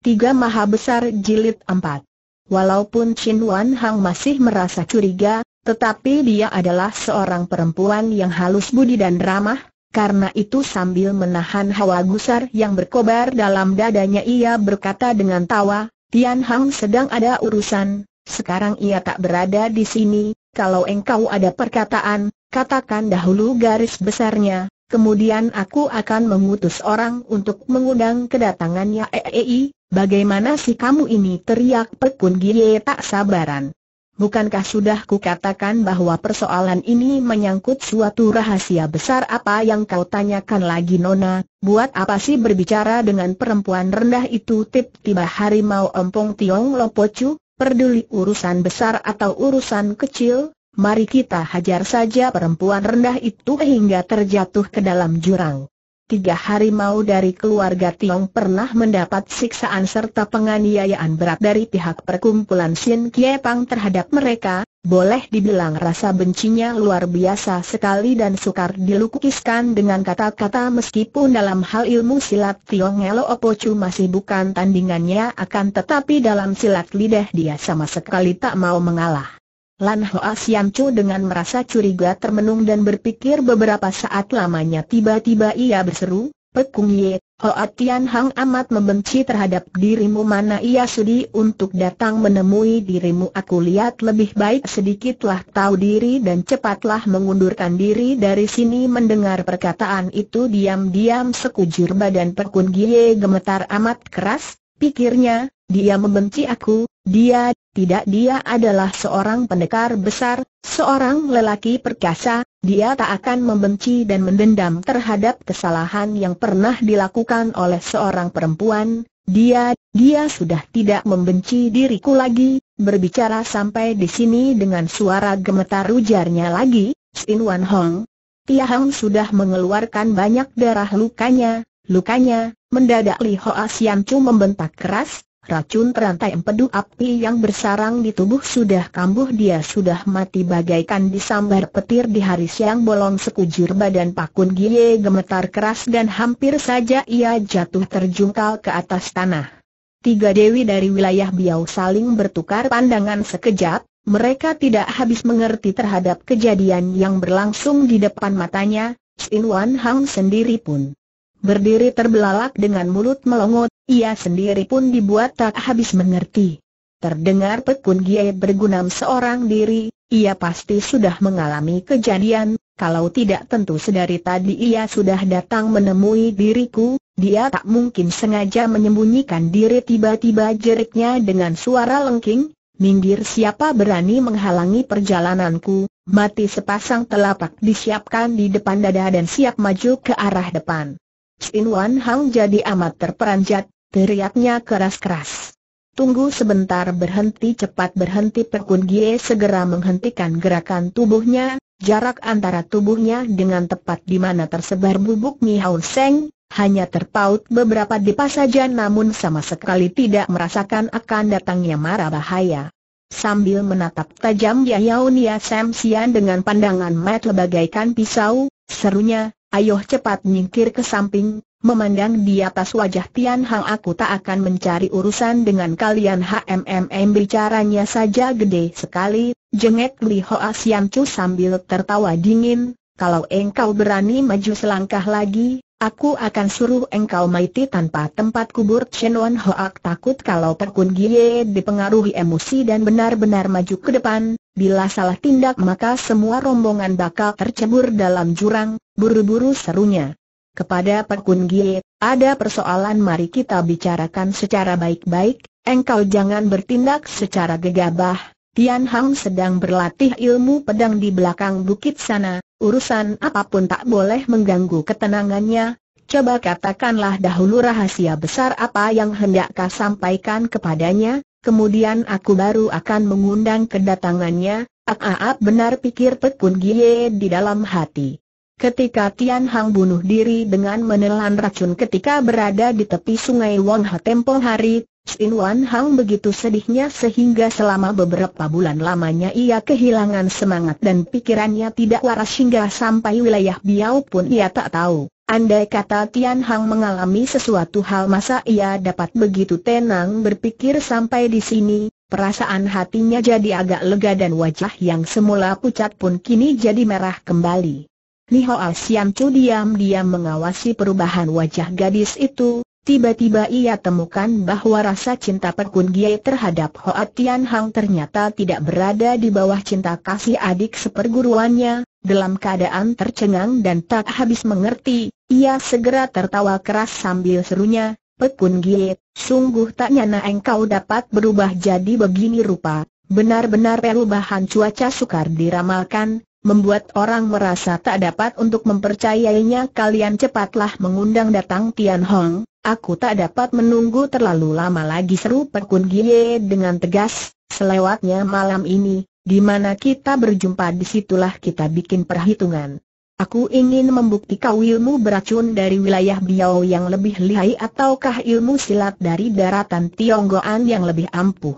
Tiga Maha Besar Jilid 4 Walaupun Chin Wan Hang masih merasa curiga, tetapi dia adalah seorang perempuan yang halus budi dan ramah, karena itu sambil menahan hawa gusar yang berkobar dalam dadanya ia berkata dengan tawa, Tian Hang sedang ada urusan, sekarang ia tak berada di sini, kalau engkau ada perkataan, katakan dahulu garis besarnya, kemudian aku akan mengutus orang untuk mengundang kedatangannya. EEI, Bagaimana si kamu ini? Teriak Pekun Gie tak sabaran. Bukankah sudah kukatakan bahwa persoalan ini menyangkut suatu rahasia besar? Apa yang kau tanyakan lagi Nona, buat apa sih berbicara dengan perempuan rendah itu? Tip-tiba harimau empong Tiong Lopocu, peduli urusan besar atau urusan kecil, mari kita hajar saja perempuan rendah itu hingga terjatuh ke dalam jurang tiga harimau dari keluarga Tiong pernah mendapat siksaan serta penganiayaan berat dari pihak perkumpulan Sin Kie Pang terhadap mereka, boleh dibilang rasa bencinya luar biasa sekali dan sukar dilukiskan dengan kata-kata meskipun dalam hal ilmu silat Tiong Elo Opocu masih bukan tandingannya akan tetapi dalam silat lidah dia sama sekali tak mau mengalah. Lan Hoa Siam Chu dengan merasa curiga termenung dan berpikir beberapa saat lamanya tiba-tiba ia berseru, Pekung Ye, Hoa Tian Hang amat membenci terhadap dirimu mana ia sudi untuk datang menemui dirimu. Aku lihat lebih baik sedikitlah tahu diri dan cepatlah mengundurkan diri dari sini. Mendengar perkataan itu diam-diam sekujur badan Pekun Ye gemetar amat keras, pikirnya, dia membenci aku, dia, tidak dia adalah seorang pendekar besar, seorang lelaki perkasa, dia tak akan membenci dan mendendam terhadap kesalahan yang pernah dilakukan oleh seorang perempuan, dia, dia sudah tidak membenci diriku lagi, berbicara sampai di sini dengan suara gemetar ujarnya lagi, Sin Wan Hong. Tia Hong sudah mengeluarkan banyak darah lukanya, lukanya, mendadak Li Hoa Siam Chu membentak keras, Racun terantai empedu api yang bersarang di tubuh sudah kambuh dia sudah mati bagaikan disambar petir di hari siang bolong sekujur badan Pakun Gie gemetar keras dan hampir saja ia jatuh terjungkal ke atas tanah. Tiga dewi dari wilayah Biau saling bertukar pandangan sekejap, mereka tidak habis mengerti terhadap kejadian yang berlangsung di depan matanya, Sin Wan Hang sendiri pun berdiri terbelalak dengan mulut melongot, ia sendiri pun dibuat tak habis mengerti. Terdengar Pekun Gie bergunam seorang diri, ia pasti sudah mengalami kejadian, kalau tidak tentu sedari tadi ia sudah datang menemui diriku, dia tak mungkin sengaja menyembunyikan diri tiba-tiba jeriknya dengan suara lengking, minggir siapa berani menghalangi perjalananku, mati sepasang telapak disiapkan di depan dada dan siap maju ke arah depan. Sin Wan Hang jadi amat terperanjat, teriaknya keras-keras. Tunggu sebentar berhenti cepat berhenti Pekun Gie segera menghentikan gerakan tubuhnya, jarak antara tubuhnya dengan tepat di mana tersebar bubuk Mi Haun Seng, hanya terpaut beberapa dipa saja namun sama sekali tidak merasakan akan datangnya mara bahaya. Sambil menatap tajam Yayao Nia Sam Sian dengan pandangan mata bagaikan pisau, serunya, Ayo cepat nyingkir ke samping, memandang di atas wajah Tian Hang aku tak akan mencari urusan dengan kalian HMMM bicaranya saja gede sekali, jengek Li Hoa Siam Chu sambil tertawa dingin, kalau engkau berani maju selangkah lagi, Aku akan suruh engkau mati tanpa tempat kubur. Chen Wan Hoak takut kalau Perkun Gie dipengaruhi emosi dan benar-benar maju ke depan, bila salah tindak maka semua rombongan bakal tercebur dalam jurang, buru-buru serunya. Kepada Perkun Gie, ada persoalan mari kita bicarakan secara baik-baik, engkau jangan bertindak secara gegabah, Tian Hang sedang berlatih ilmu pedang di belakang bukit sana, urusan apa pun tak boleh mengganggu ketenangannya. Coba katakanlah dahulu rahasia besar apa yang hendak kau sampaikan kepadanya, kemudian aku baru akan mengundang kedatangannya, ak-ak benar pikir Pekun Gie di dalam hati. Ketika Tian Hang bunuh diri dengan menelan racun ketika berada di tepi sungai Wang Ha tempo hari, Sin Wan Hang begitu sedihnya sehingga selama beberapa bulan lamanya ia kehilangan semangat dan pikirannya tidak waras hingga sampai wilayah Biau pun ia tak tahu. Andai kata Tian Hang mengalami sesuatu hal masa ia dapat begitu tenang berpikir sampai di sini, perasaan hatinya jadi agak lega dan wajah yang semula pucat pun kini jadi merah kembali. Li Hoa Siam Chu diam-diam mengawasi perubahan wajah gadis itu, Tiba-tiba ia temukan bahwa rasa cinta Pekun Gie terhadap Hoa Tian Hang ternyata tidak berada di bawah cinta kasih adik seperguruannya, dalam keadaan tercengang dan tak habis mengerti, ia segera tertawa keras sambil serunya, Pekun Gie, sungguh tak nyana engkau dapat berubah jadi begini rupa, benar-benar perubahan cuaca sukar diramalkan, membuat orang merasa tak dapat untuk mempercayainya kalian cepatlah mengundang datang Tian Hong, Aku tak dapat menunggu terlalu lama lagi seru Perkun Gie dengan tegas, selewatnya malam ini, di mana kita berjumpa di situlah kita bikin perhitungan. Aku ingin membuktikan ilmu beracun dari wilayah Biao yang lebih lihai ataukah ilmu silat dari daratan Tionggoan yang lebih ampuh.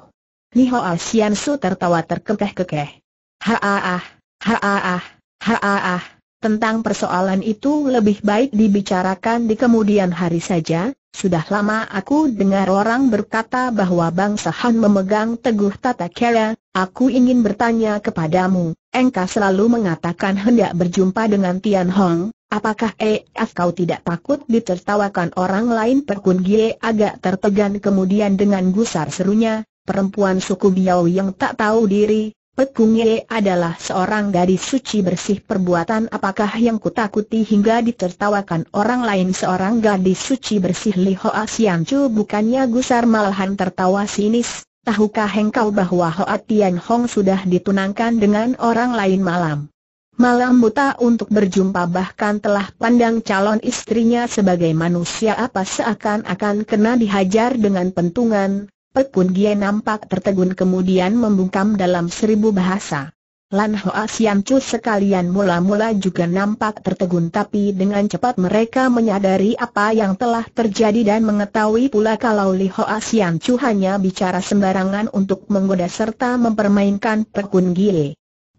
Liho Asian Su tertawa terkekeh-kekeh. Ha-ah, ha-ah, ha-ah, tentang persoalan itu lebih baik dibicarakan di kemudian hari saja, sudah lama aku dengar orang berkata bahwa bangsa Han memegang teguh tata cara, aku ingin bertanya kepadamu, engkau selalu mengatakan hendak berjumpa dengan Tian Hong, apakah EF kau tidak takut ditertawakan orang lain? Perkun Gie agak tertegan kemudian dengan gusar serunya, perempuan suku Biao yang tak tahu diri, Pekung Ye adalah seorang gadis suci bersih perbuatan apakah yang kutakuti hingga ditertawakan orang lain? Seorang gadis suci bersih Li Hoa Sian Chu bukannya gusar malahan tertawa sinis, tahukah engkau bahwa Hoa Tian Hong sudah ditunangkan dengan orang lain malam? Malam buta untuk berjumpa bahkan telah pandang calon istrinya sebagai manusia apa seakan-akan kena dihajar dengan pentungan, Pekun Gie nampak tertegun kemudian membungkam dalam seribu bahasa. Lan Hoa Sian Chu sekalian mula-mula juga nampak tertegun tapi dengan cepat mereka menyadari apa yang telah terjadi dan mengetahui pula kalau Li Hoa Sian Chu hanya bicara sembarangan untuk menggoda serta mempermainkan Pekun Gie.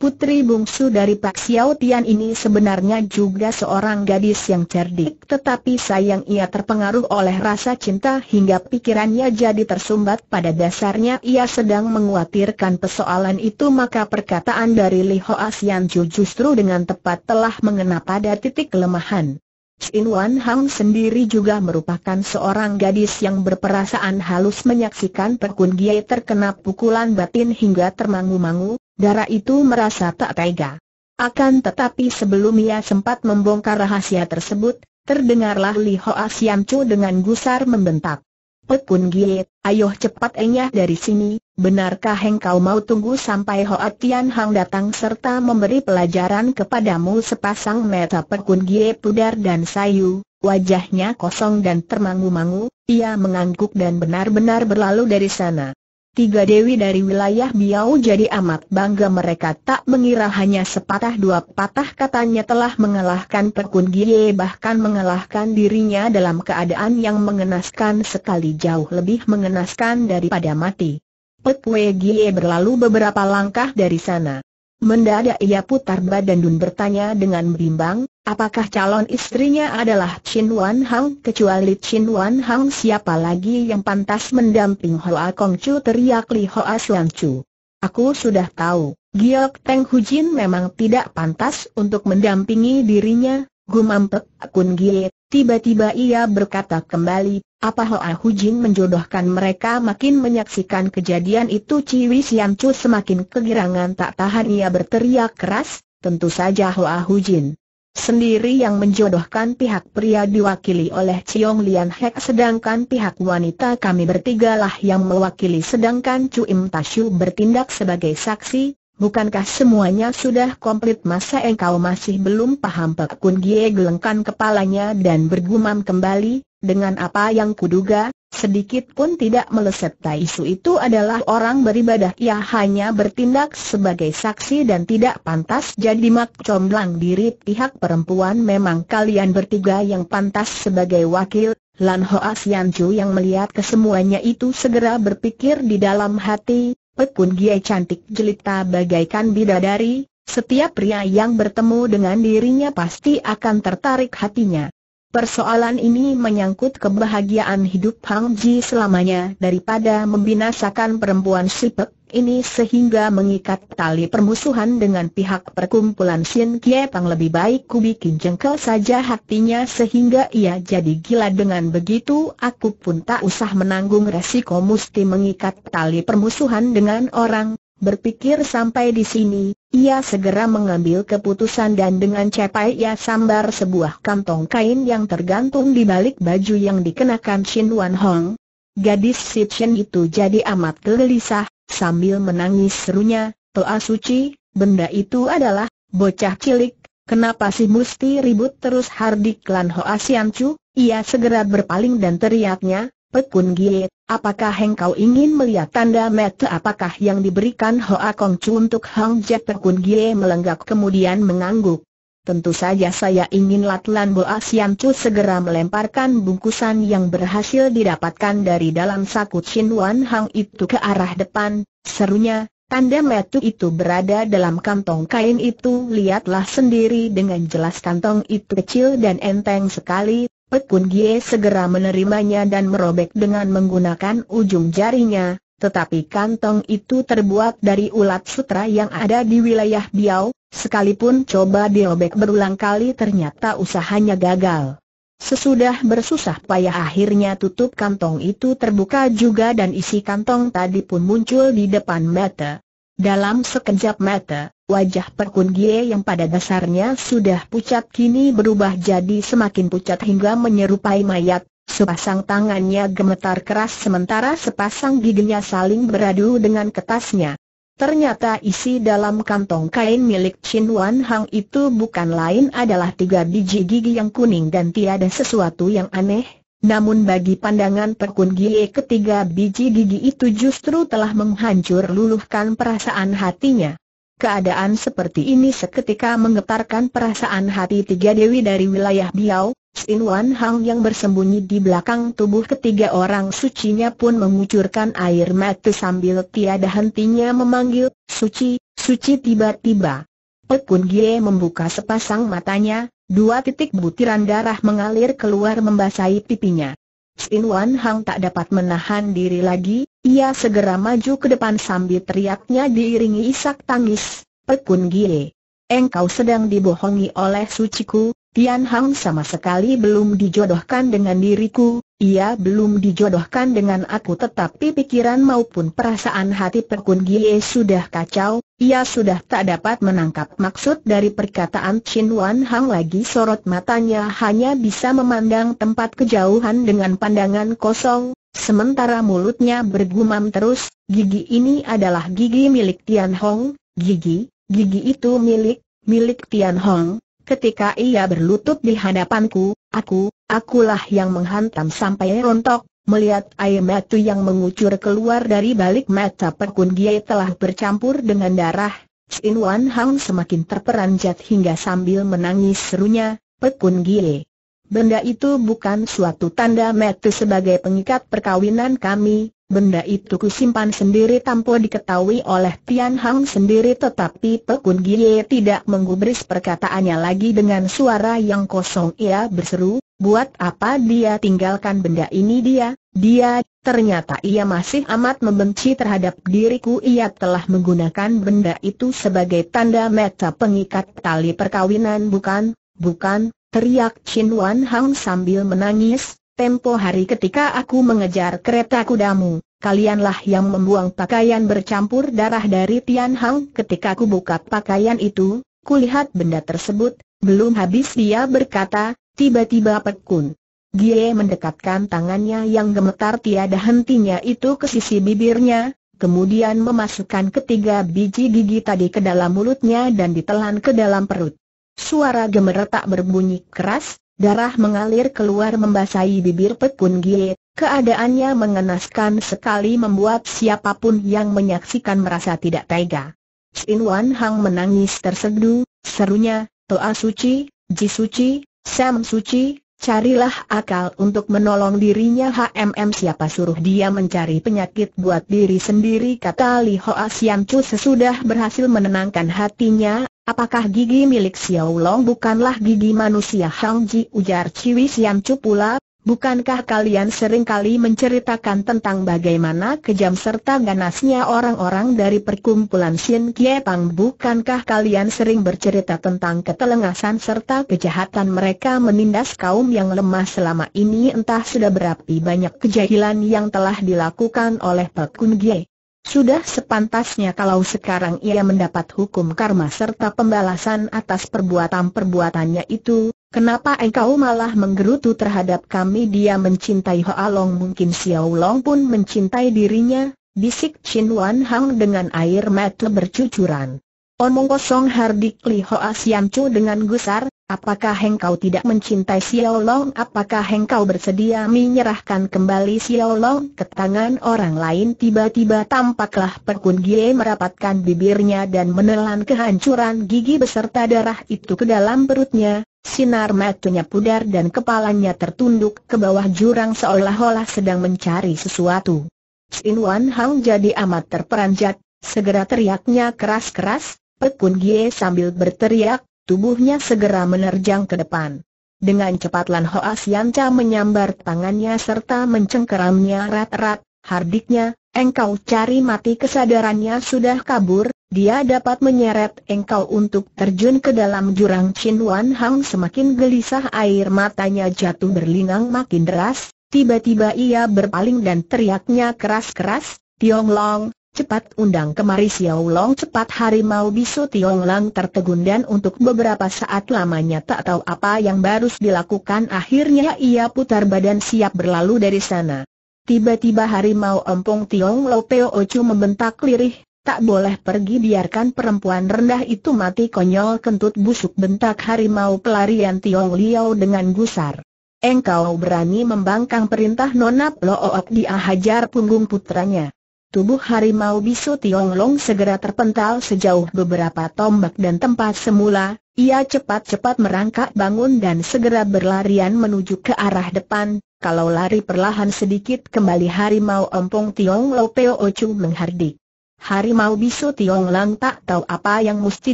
Putri bungsu dari Pak Xiao Tian ini sebenarnya juga seorang gadis yang cerdik tetapi sayang ia terpengaruh oleh rasa cinta hingga pikirannya jadi tersumbat pada dasarnya ia sedang menguatirkan persoalan itu maka perkataan dari Li Hoa Sian Ju justru dengan tepat telah mengena pada titik kelemahan. Chin Wan Hang sendiri juga merupakan seorang gadis yang berperasaan halus menyaksikan Perkun Gie terkena pukulan batin hingga termangu-mangu, Darah itu merasa tak tega. Akan tetapi sebelum ia sempat membongkar rahasia tersebut, terdengarlah Li Hoa Siam Chu dengan gusar membentak. Pekun Giet, ayo cepat enyah dari sini, benarkah engkau mau tunggu sampai Hoa Tian Hang datang serta memberi pelajaran kepadamu sepasang mata Pekun Giet pudar dan sayu, wajahnya kosong dan termangu-mangu, ia mengangguk dan benar-benar berlalu dari sana. Tiga dewi dari wilayah Biau jadi amat bangga mereka tak mengira hanya sepatah dua patah katanya telah mengalahkan Perkun Gie bahkan mengalahkan dirinya dalam keadaan yang mengenaskan sekali jauh lebih mengenaskan daripada mati. Pekwe Gie berlalu beberapa langkah dari sana. Mendadak ia putar badan dan bertanya dengan bimbang, apakah calon istrinya adalah Chin Wan Hang? Kecuali Chin Wan Hang siapa lagi yang pantas mendamping Hoa Kong Chu teriak Li Hoa Suan Chu. Aku sudah tahu, Giok Teng Hujin memang tidak pantas untuk mendampingi dirinya, gumam Pek Kun Gie. Tiba-tiba ia berkata kembali, apa Hoa Hujin menjodohkan mereka makin menyaksikan kejadian itu Ciwi Siam Chu semakin kegirangan tak tahan ia berteriak keras, tentu saja Hoa Hujin. Sendiri yang menjodohkan pihak pria diwakili oleh Chiong Lian Hek sedangkan pihak wanita kami bertigalah yang mewakili sedangkan Chu Im Tashu bertindak sebagai saksi, bukankah semuanya sudah komplit? Masa engkau masih belum paham? Pek Kun Gie gelengkan kepalanya dan bergumam kembali, dengan apa yang kuduga, sedikit pun tidak meleset isu itu adalah orang beribadah. Ia hanya bertindak sebagai saksi dan tidak pantas jadi mak comblang diri. Pihak perempuan memang kalian bertiga yang pantas sebagai wakil, Lan Hoa Sian Chu yang melihat kesemuanya itu segera berpikir di dalam hati, Pekun Gie cantik jelita bagaikan bidadari, setiap pria yang bertemu dengan dirinya pasti akan tertarik hatinya. Persoalan ini menyangkut kebahagiaan hidup Hang Ji selamanya daripada membinasakan perempuan sipek ini sehingga mengikat tali permusuhan dengan pihak perkumpulan Sin Kie Pang. Lebih baik ku bikin jengkel saja hatinya sehingga ia jadi gila. Dengan begitu aku pun tak usah menanggung resiko mesti mengikat tali permusuhan dengan orang Berpikir sampai di sini, ia segera mengambil keputusan dan dengan cepat ia sambar sebuah kantong kain yang tergantung di balik baju yang dikenakan Shin Wan Hong. Gadis si Chen itu jadi amat gelisah, sambil menangis serunya, Toa Suci, benda itu adalah, bocah cilik, kenapa sih mesti ribut terus hardik Klan Hoa Sian Chu? Ia segera berpaling dan teriaknya, Pekun Gie, apakah engkau ingin melihat tanda mata? Apakah yang diberikan Hoa Kong Chu untuk Hang Jet Pekun Gie melenggak kemudian mengangguk. Tentu saja saya ingin Latlan Boa Sian Chu segera melemparkan bungkusan yang berhasil didapatkan dari dalam saku Chin Wan Hang itu ke arah depan, serunya, Tanda metu itu berada dalam kantong kain itu. Lihatlah sendiri dengan jelas kantong itu kecil dan enteng sekali Pekun Gie segera menerimanya dan merobek dengan menggunakan ujung jarinya, tetapi kantong itu terbuat dari ulat sutra yang ada di wilayah Biao, sekalipun coba diobek berulang kali ternyata usahanya gagal. Sesudah bersusah payah akhirnya tutup kantong itu terbuka juga dan isi kantong tadi pun muncul di depan mata. Dalam sekejap mata, wajah Perkun Gie yang pada dasarnya sudah pucat kini berubah jadi semakin pucat hingga menyerupai mayat, sepasang tangannya gemetar keras sementara sepasang giginya saling beradu dengan ketasnya. Ternyata isi dalam kantong kain milik Chin Wan Hang itu bukan lain adalah tiga biji gigi yang kuning dan tiada sesuatu yang aneh, namun bagi pandangan Perkun Gie ketiga biji gigi itu justru telah menghancur luluhkan perasaan hatinya. Keadaan seperti ini seketika menggetarkan perasaan hati tiga dewi dari wilayah Biao, Sin Wan Hang yang bersembunyi di belakang tubuh ketiga orang sucinya pun mengucurkan air mata sambil tiada hentinya memanggil, Suci, Suci tiba-tiba. Pekun Gie membuka sepasang matanya, Dua titik butiran darah mengalir keluar membasahi pipinya. Sin Wan Hang tak dapat menahan diri lagi, ia segera maju ke depan sambil teriaknya diiringi isak tangis, Pekun Gie. Engkau sedang dibohongi oleh suciku, Tian Hang sama sekali belum dijodohkan dengan diriku, ia belum dijodohkan dengan aku tetapi pikiran maupun perasaan hati Perkun Gie sudah kacau, ia sudah tak dapat menangkap maksud dari perkataan Chin Wan Hang lagi sorot matanya hanya bisa memandang tempat kejauhan dengan pandangan kosong, sementara mulutnya bergumam terus, gigi ini adalah gigi milik Tian Hong, gigi, gigi itu milik, milik Tian Hong, Ketika ia berlutut di hadapanku, aku, akulah yang menghantam sampai rontok, melihat air mata yang mengucur keluar dari balik mata Perkun Gie telah bercampur dengan darah. Sin Wan Hang semakin terperanjat hingga sambil menangis serunya, Perkun Gie. Benda itu bukan suatu tanda mata sebagai pengikat perkawinan kami, Benda itu kusimpan sendiri tanpa diketahui oleh Tian Hang sendiri tetapi Pekun Gie tidak menggubris perkataannya lagi dengan suara yang kosong. Ia berseru, buat apa dia tinggalkan benda ini dia, dia, ternyata ia masih amat membenci terhadap diriku. Ia telah menggunakan benda itu sebagai tanda meta pengikat tali perkawinan. Bukan, bukan, teriak Chin Wan Hang sambil menangis, Tempo hari ketika aku mengejar kereta kudamu, kalianlah yang membuang pakaian bercampur darah dari Tian Hang ketika aku buka pakaian itu, kulihat benda tersebut, belum habis dia berkata, tiba-tiba pekun. Gie mendekatkan tangannya yang gemetar tiada hentinya itu ke sisi bibirnya, kemudian memasukkan ketiga biji gigi tadi ke dalam mulutnya dan ditelan ke dalam perut. Suara gemeretak berbunyi keras, Darah mengalir keluar membasahi bibir Pekun Gie, keadaannya mengenaskan sekali membuat siapa pun yang menyaksikan merasa tidak tega. Sin Wan Hang menangis terseduh, serunya, Toa Suci, Ji Suci, Sam Suci, carilah akal untuk menolong dirinya. HMM siapa suruh dia mencari penyakit buat diri sendiri? kata Li Hoa Sian Chu sesudah berhasil menenangkan hatinya, Apakah gigi milik Xiao Long bukanlah gigi manusia Hang Ji ujar Ciwi Siam Cu pula, Bukankah kalian sering kali menceritakan tentang bagaimana kejam serta ganasnya orang-orang dari perkumpulan Shin Kie Pang? Bukankah kalian sering bercerita tentang ketelengasan serta kejahatan mereka menindas kaum yang lemah selama ini entah sudah berapa banyak kejahilan yang telah dilakukan oleh Pak Kun Gie? Sudah sepantasnya kalau sekarang ia mendapat hukum karma serta pembalasan atas perbuatan-perbuatannya itu, kenapa engkau malah menggerutu terhadap kami dia mencintai Hoa Long mungkin Xiao Long pun mencintai dirinya, bisik Chin Wan Hang dengan air mata bercucuran. Omong kosong hardik Li Hoa Siam Chu dengan gusar, Apakah engkau tidak mencintai Xiao Long? Apakah engkau bersedia menyerahkan kembali Xiao Long ke tangan orang lain? Tiba-tiba tampaklah Perkun Gie merapatkan bibirnya dan menelan kehancuran gigi beserta darah itu ke dalam perutnya. Sinar matanya pudar dan kepalanya tertunduk ke bawah jurang seolah-olah sedang mencari sesuatu. Sin Wan Hang jadi amat terperanjat, segera teriaknya keras-keras, Pekun Gie sambil berteriak, tubuhnya segera menerjang ke depan. Dengan cepat Lan Hoa Sianca menyambar tangannya serta mencengkeramnya rat-rat, hardiknya, engkau cari mati kesadarannya sudah kabur, dia dapat menyeret engkau untuk terjun ke dalam jurang Chin Wan Hang. Semakin gelisah air matanya jatuh berlinang makin deras, tiba-tiba ia berpaling dan teriaknya keras-keras, Tiong Long, Cepat undang kemari Xiao Long cepat harimau bisu Tiong Lang tertegun dan untuk beberapa saat lamanya tak tahu apa yang baru dilakukan akhirnya ia putar badan siap berlalu dari sana. Tiba-tiba harimau empung Tiong Lo Peo Ocu membentak lirih, tak boleh pergi biarkan perempuan rendah itu mati konyol kentut busuk bentak harimau pelarian Tiong Liao dengan gusar. Engkau berani membangkang perintah Nona Look dia hajar punggung putranya. Tubuh harimau bisu Tiong Long segera terpental sejauh beberapa tombak dan tempat semula, ia cepat-cepat merangkak bangun dan segera berlarian menuju ke arah depan, kalau lari perlahan sedikit kembali harimau empung Tiong Lo Peo Ocu menghardik. Harimau bisu Tiong Lang tak tahu apa yang mesti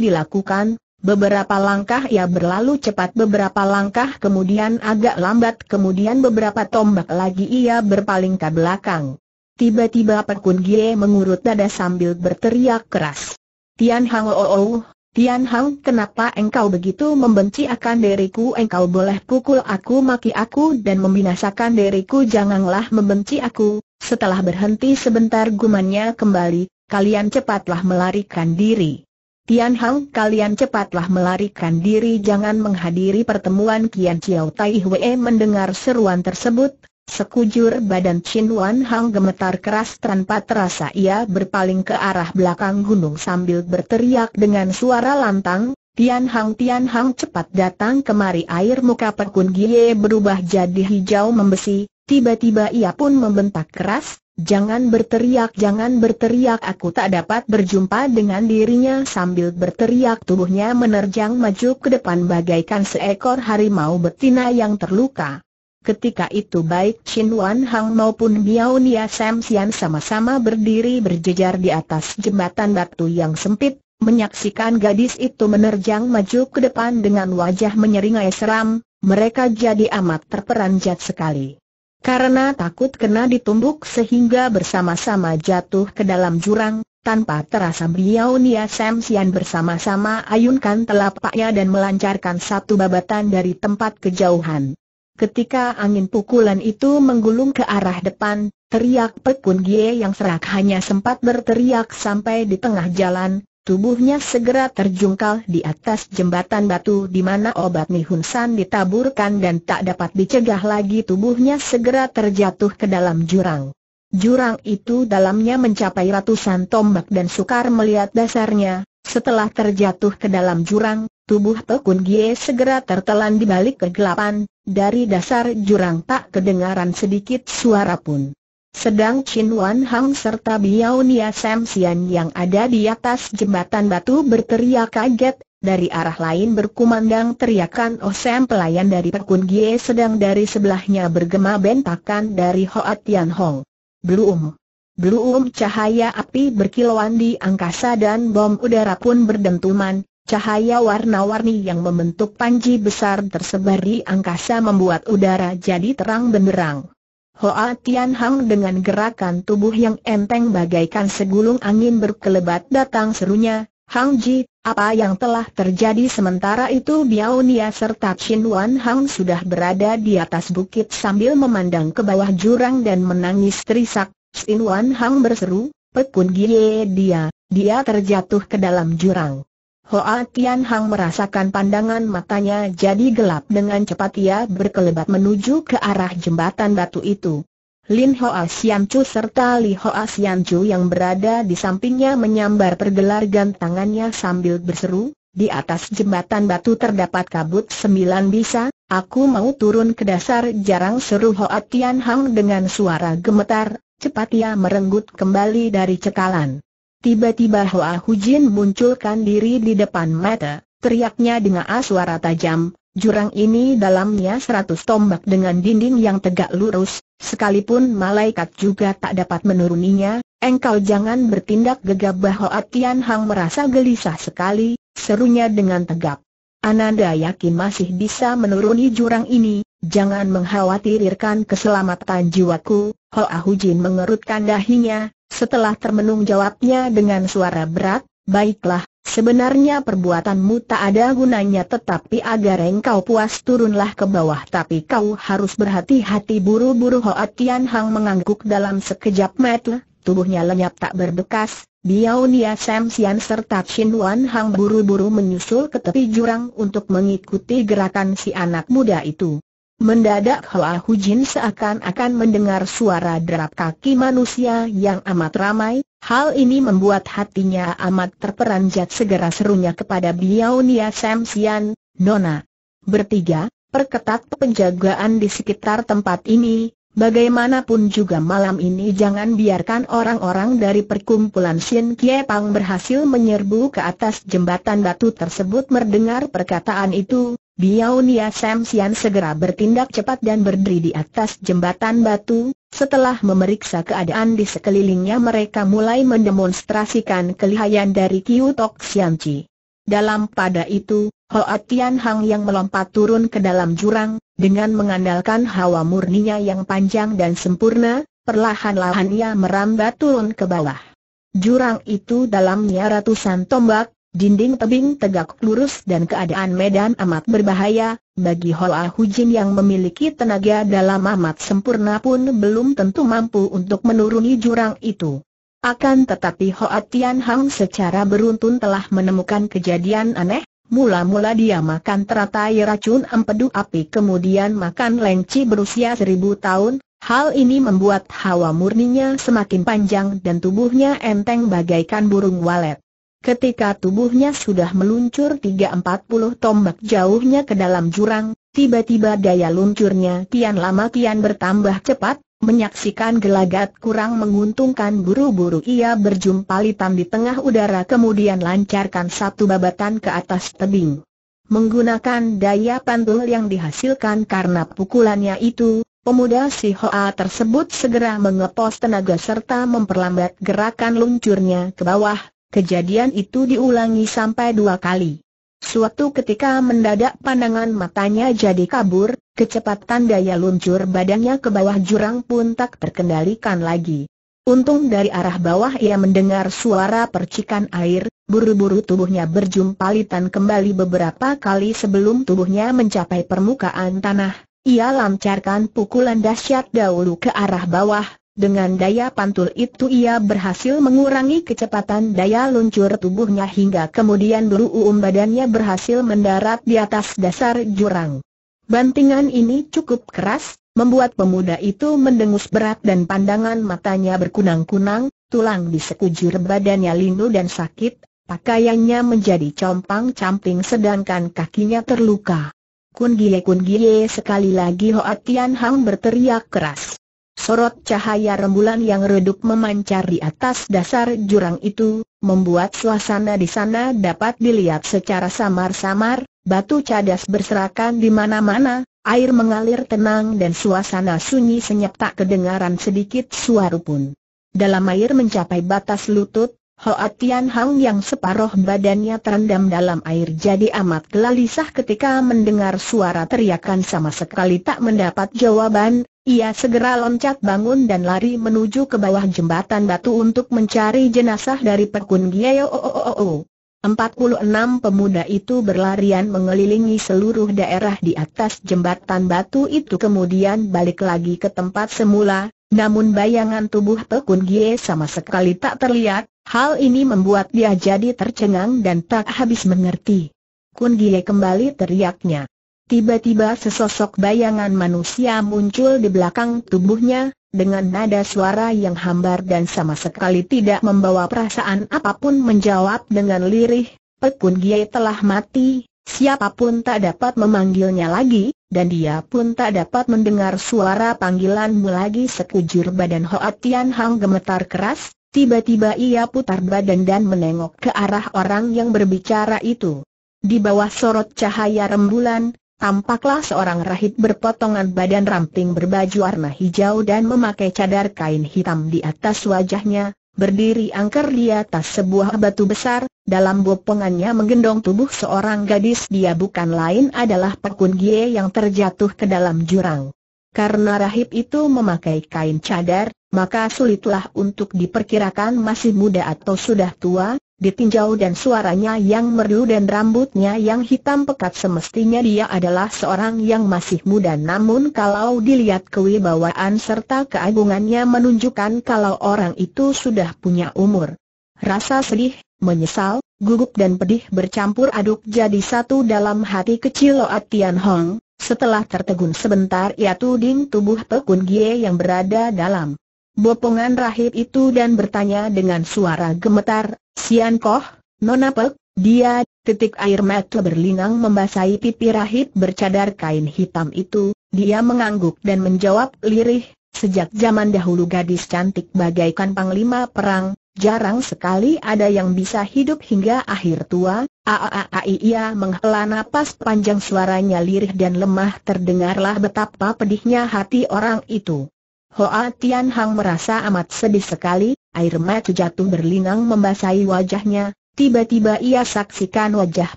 dilakukan, beberapa langkah ia berlalu cepat beberapa langkah kemudian agak lambat kemudian beberapa tombak lagi ia berpaling ke belakang. Tiba-tiba Perkun Gie mengurut dada sambil berteriak keras. Tian Hang oh, oh, Tian Hang kenapa engkau begitu membenci akan diriku? Engkau boleh pukul aku maki aku dan membinasakan diriku. Janganlah membenci aku, setelah berhenti sebentar gumannya kembali, kalian cepatlah melarikan diri. Tian Hang kalian cepatlah melarikan diri. Jangan menghadiri pertemuan. Kian Chiao Tai Hwe mendengar seruan tersebut, Sekujur badan Chin Wan Hang gemetar keras tanpa terasa ia berpaling ke arah belakang gunung sambil berteriak dengan suara lantang, Tian Hang Tian Hang cepat datang kemari air muka Perkun Gie berubah jadi hijau membesi, tiba-tiba ia pun membentak keras, Jangan berteriak, jangan berteriak aku tak dapat berjumpa dengan dirinya sambil berteriak tubuhnya menerjang maju ke depan bagaikan seekor harimau betina yang terluka. Ketika itu baik Chin Wan Hang maupun Biao Nia Sam Sian sama-sama berdiri berjejar di atas jembatan batu yang sempit, menyaksikan gadis itu menerjang maju ke depan dengan wajah menyeringai seram, mereka jadi amat terperanjat sekali. Karena takut kena ditumbuk sehingga bersama-sama jatuh ke dalam jurang, tanpa terasa Biao Nia Sam Sian bersama-sama ayunkan telapaknya dan melancarkan satu babatan dari tempat kejauhan. Ketika angin pukulan itu menggulung ke arah depan, teriak Pekun Gie yang serak hanya sempat berteriak sampai di tengah jalan, tubuhnya segera terjungkal di atas jembatan batu di mana obat Nihun San ditaburkan dan tak dapat dicegah lagi tubuhnya segera terjatuh ke dalam jurang. Jurang itu dalamnya mencapai ratusan tombak dan sukar melihat dasarnya, setelah terjatuh ke dalam jurang, tubuh Pekun Gie segera tertelan di balik kegelapan, dari dasar jurang tak kedengaran sedikit suara pun. Sedang Chin Wan Hang serta Biao Nia Sam Sian yang ada di atas jembatan batu berteriak kaget, dari arah lain berkumandang teriakan Oh Sam pelayan dari Pekun Gie sedang dari sebelahnya bergema bentakan dari Hoa Tian Hong. Belum. Belum cahaya api berkilauan di angkasa dan bom udara pun berdentuman, Cahaya warna-warni yang membentuk panji besar tersebar di angkasa membuat udara jadi terang benderang. Hoa Tian Hang dengan gerakan tubuh yang enteng bagaikan segulung angin berkelebat datang serunya, Hang Ji, apa yang telah terjadi sementara itu Biao Nia serta Chin Wan Hang sudah berada di atas bukit sambil memandang ke bawah jurang dan menangis terisak, Chin Wan Hang berseru, Pekun Gie dia, dia terjatuh ke dalam jurang. Hoa Tian Hang merasakan pandangan matanya jadi gelap dengan cepat ia berkelebat menuju ke arah jembatan batu itu. Lin Hoa Sian Chu serta Li Hoa Sian Chu yang berada di sampingnya menyambar pergelar gantangannya sambil berseru, di atas jembatan batu terdapat kabut sembilan bisa, aku mau turun ke dasar jarang seru Hoa Tian Hang dengan suara gemetar, cepat ia merenggut kembali dari cekalan. Tiba-tiba Hoa Hujin munculkan diri di depan mata, teriaknya dengan suara tajam, Jurang ini dalamnya seratus tombak dengan dinding yang tegak lurus, sekalipun malaikat juga tak dapat menuruninya, engkau jangan bertindak gegabah Hoa Tian Hang merasa gelisah sekali, serunya dengan tegap. Ananda yakin masih bisa menuruni jurang ini, jangan mengkhawatirkan keselamatan jiwaku, Hoa Hujin mengerutkan dahinya, setelah termenung jawabnya dengan suara berat, baiklah, Sebenarnya perbuatanmu tak ada gunanya tetapi agar engkau puas turunlah ke bawah. Tapi kau harus berhati-hati buru-buru. Hoa Tian Hang mengangguk dalam sekejap mata, tubuhnya lenyap tak berbekas, Biao Nia Sam Sian serta Chin Wan Hang buru-buru menyusul ke tepi jurang untuk mengikuti gerakan si anak muda itu. Mendadak Hoa Hujin seakan-akan mendengar suara derap kaki manusia yang amat ramai, hal ini membuat hatinya amat terperanjat segera serunya kepada Biao Nia Sam Sian, Nona. Bertiga, perketat penjagaan di sekitar tempat ini, bagaimanapun juga malam ini jangan biarkan orang-orang dari perkumpulan Shin Kie Pang berhasil menyerbu ke atas jembatan batu tersebut mendengar perkataan itu, Biao Nia Sam Sian segera bertindak cepat dan berdiri di atas jembatan batu, setelah memeriksa keadaan di sekelilingnya mereka mulai mendemonstrasikan kelihayan dari Kiu Tok Sian Chi. Dalam pada itu, Hoa Tian Hang yang melompat turun ke dalam jurang, dengan mengandalkan hawa murninya yang panjang dan sempurna, perlahan-lahan ia merambat turun ke bawah. Jurang itu dalamnya ratusan tombak, Dinding tebing tegak lurus dan keadaan medan amat berbahaya, bagi Hoa Hujin yang memiliki tenaga dalam amat sempurna pun belum tentu mampu untuk menuruni jurang itu. Akan tetapi Hoa Tian Hang secara beruntun telah menemukan kejadian aneh, mula-mula dia makan teratai racun empedu api kemudian makan lenci berusia seribu tahun, hal ini membuat hawa murninya semakin panjang dan tubuhnya enteng bagaikan burung walet. Ketika tubuhnya sudah meluncur 3-40 tombak jauhnya ke dalam jurang, tiba-tiba daya luncurnya kian lama kian bertambah cepat, menyaksikan gelagat kurang menguntungkan buru-buru ia berjumpalitan di tengah udara kemudian lancarkan satu babatan ke atas tebing. Menggunakan daya pantul yang dihasilkan karena pukulannya itu, pemuda si Hoa tersebut segera mengepos tenaga serta memperlambat gerakan luncurnya ke bawah, Kejadian itu diulangi sampai dua kali. Suatu ketika mendadak pandangan matanya jadi kabur, kecepatan daya luncur badannya ke bawah jurang pun tak terkendalikan lagi. Untung dari arah bawah ia mendengar suara percikan air, buru-buru tubuhnya berjumpalitan kembali beberapa kali sebelum tubuhnya mencapai permukaan tanah. Ia lancarkan pukulan dahsyat dahulu ke arah bawah, dengan daya pantul itu ia berhasil mengurangi kecepatan daya luncur tubuhnya hingga kemudian bulu uum badannya berhasil mendarat di atas dasar jurang. Bantingan ini cukup keras, membuat pemuda itu mendengus berat dan pandangan matanya berkunang-kunang, tulang di sekujur badannya lindu dan sakit, pakaiannya menjadi compang-camping sedangkan kakinya terluka. Kun Gie Kun Gie sekali lagi Hoa Tian Hang berteriak keras. Sorot cahaya rembulan yang redup memancar di atas dasar jurang itu, membuat suasana di sana dapat dilihat secara samar-samar, batu cadas berserakan di mana-mana, air mengalir tenang dan suasana sunyi senyap tak kedengaran sedikit suara pun. Dalam air mencapai batas lutut, Hoa Tian Hang yang separuh badannya terendam dalam air jadi amat gelisah ketika mendengar suara teriakan sama sekali tak mendapat jawaban, ia segera loncat bangun dan lari menuju ke bawah jembatan batu untuk mencari jenazah dari Pekun Gieo. 46 pemuda itu berlarian mengelilingi seluruh daerah di atas jembatan batu itu kemudian balik lagi ke tempat semula, namun bayangan tubuh Pekun Gie sama sekali tak terlihat, Hal ini membuat dia jadi tercengang dan tak habis mengerti. Kun Gie kembali teriaknya. Tiba-tiba sesosok bayangan manusia muncul di belakang tubuhnya, dengan nada suara yang hambar dan sama sekali tidak membawa perasaan apa pun menjawab dengan lirih, Pekun Gie telah mati, siapa pun tak dapat memanggilnya lagi, dan dia pun tak dapat mendengar suara panggilanmu lagi sekujur badan Hoa Tian Hang gemetar keras, Tiba-tiba ia putar badan dan menengok ke arah orang yang berbicara itu. Di bawah sorot cahaya rembulan, tampaklah seorang rahib berpotongan badan ramping berbaju warna hijau dan memakai cadar kain hitam di atas wajahnya, berdiri angker di atas sebuah batu besar, dalam bopongannya menggendong tubuh seorang gadis dia bukan lain adalah Pekun Gie yang terjatuh ke dalam jurang. Karena rahib itu memakai kain cadar, maka sulitlah untuk diperkirakan masih muda atau sudah tua, ditinjau dan suaranya yang merdu dan rambutnya yang hitam pekat. Semestinya dia adalah seorang yang masih muda. Namun kalau dilihat kewibawaan serta keagungannya menunjukkan kalau orang itu sudah punya umur. Rasa sedih, menyesal, gugup dan pedih bercampur aduk jadi satu dalam hati kecil Loat Tian Hong, setelah tertegun sebentar ia tuding tubuh Pekun Gie yang berada dalam bopongan rahib itu dan bertanya dengan suara gemetar, Sian Koh, Nona Pek, dia, titik air mata berlinang membasahi pipi rahib bercadar kain hitam itu, dia mengangguk dan menjawab lirih, sejak zaman dahulu gadis cantik bagaikan panglima perang, jarang sekali ada yang bisa hidup hingga akhir tua, aaai ia menghela napas panjang suaranya lirih dan lemah terdengarlah betapa pedihnya hati orang itu. Hoa Tian Hang merasa amat sedih sekali, air mata jatuh berlinang membasahi wajahnya, tiba-tiba ia saksikan wajah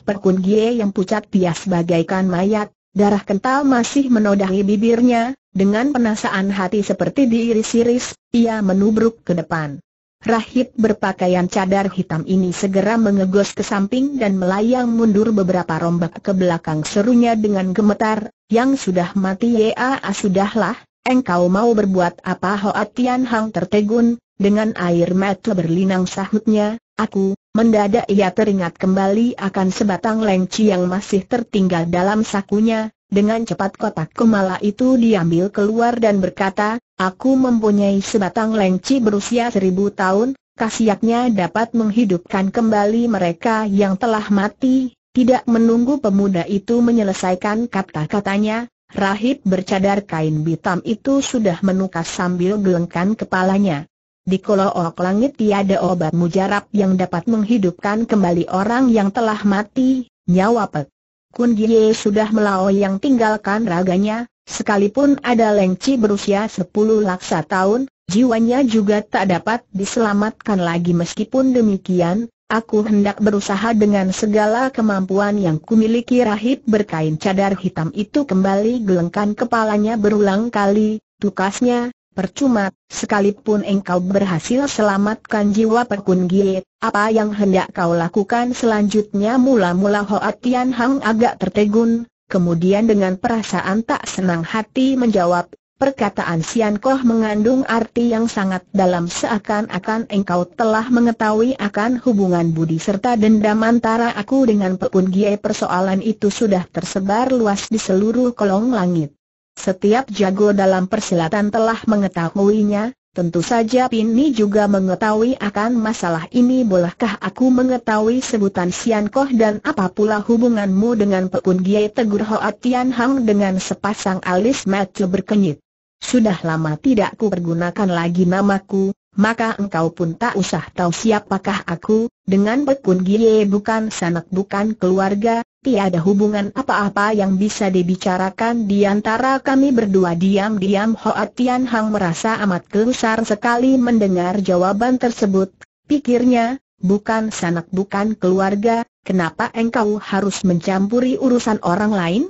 Perkun Gie yang pucat pias bagaikan mayat, darah kental masih menodai bibirnya, dengan penasaan hati seperti diiris-iris, ia menubruk ke depan. Rahib berpakaian cadar hitam ini segera mengegos ke samping dan melayang mundur beberapa rombak ke belakang serunya dengan gemetar, yang sudah mati ya sudahlah, Engkau mau berbuat apa? Hoa Tian Hang tertegun, dengan air mata berlinang sahutnya, aku, mendadak ia teringat kembali akan sebatang lengci yang masih tertinggal dalam sakunya, dengan cepat kotak kemala itu diambil keluar dan berkata, aku mempunyai sebatang lengci berusia seribu tahun, kasiaknya dapat menghidupkan kembali mereka yang telah mati, tidak menunggu pemuda itu menyelesaikan kata-katanya, Rahib bercadar kain hitam itu sudah menukas sambil gelengkan kepalanya. Di kolok langit tiada obat mujarab yang dapat menghidupkan kembali orang yang telah mati, nyawa Pek. Kun Gie sudah yang tinggalkan raganya, sekalipun ada lengci berusia sepuluh laksa tahun, jiwanya juga tak dapat diselamatkan lagi meskipun demikian, Aku hendak berusaha dengan segala kemampuan yang kumiliki. Rahib berkain cadar hitam itu kembali gelengkan kepalanya berulang kali, tukasnya, percuma, sekalipun engkau berhasil selamatkan jiwa Perkun Gie, apa yang hendak kau lakukan selanjutnya? Mula-mula Hoa Tian Hang agak tertegun, kemudian dengan perasaan tak senang hati menjawab, Perkataan Sian Koh mengandung arti yang sangat dalam seakan-akan engkau telah mengetahui akan hubungan budi serta dendam antara aku dengan Pepun Gie persoalan itu sudah tersebar luas di seluruh kolong langit. Setiap jago dalam persilatan telah mengetahuinya, tentu saja Pini juga mengetahui akan masalah ini bolehkah aku mengetahui sebutan Sian Koh dan apa pula hubunganmu dengan Pepun Gie tegur Hoa Tian Hang dengan sepasang alis mata berkenyit. Sudah lama tidak ku pergunakan lagi namaku, maka engkau pun tak usah tahu siapakah aku, dengan Pekun Gie bukan sanak bukan keluarga, tiada hubungan apa-apa yang bisa dibicarakan di antara kami berdua. Diam-diam Hoa Tian Hang merasa amat kelusar sekali mendengar jawaban tersebut, pikirnya, bukan sanak bukan keluarga, kenapa engkau harus mencampuri urusan orang lain?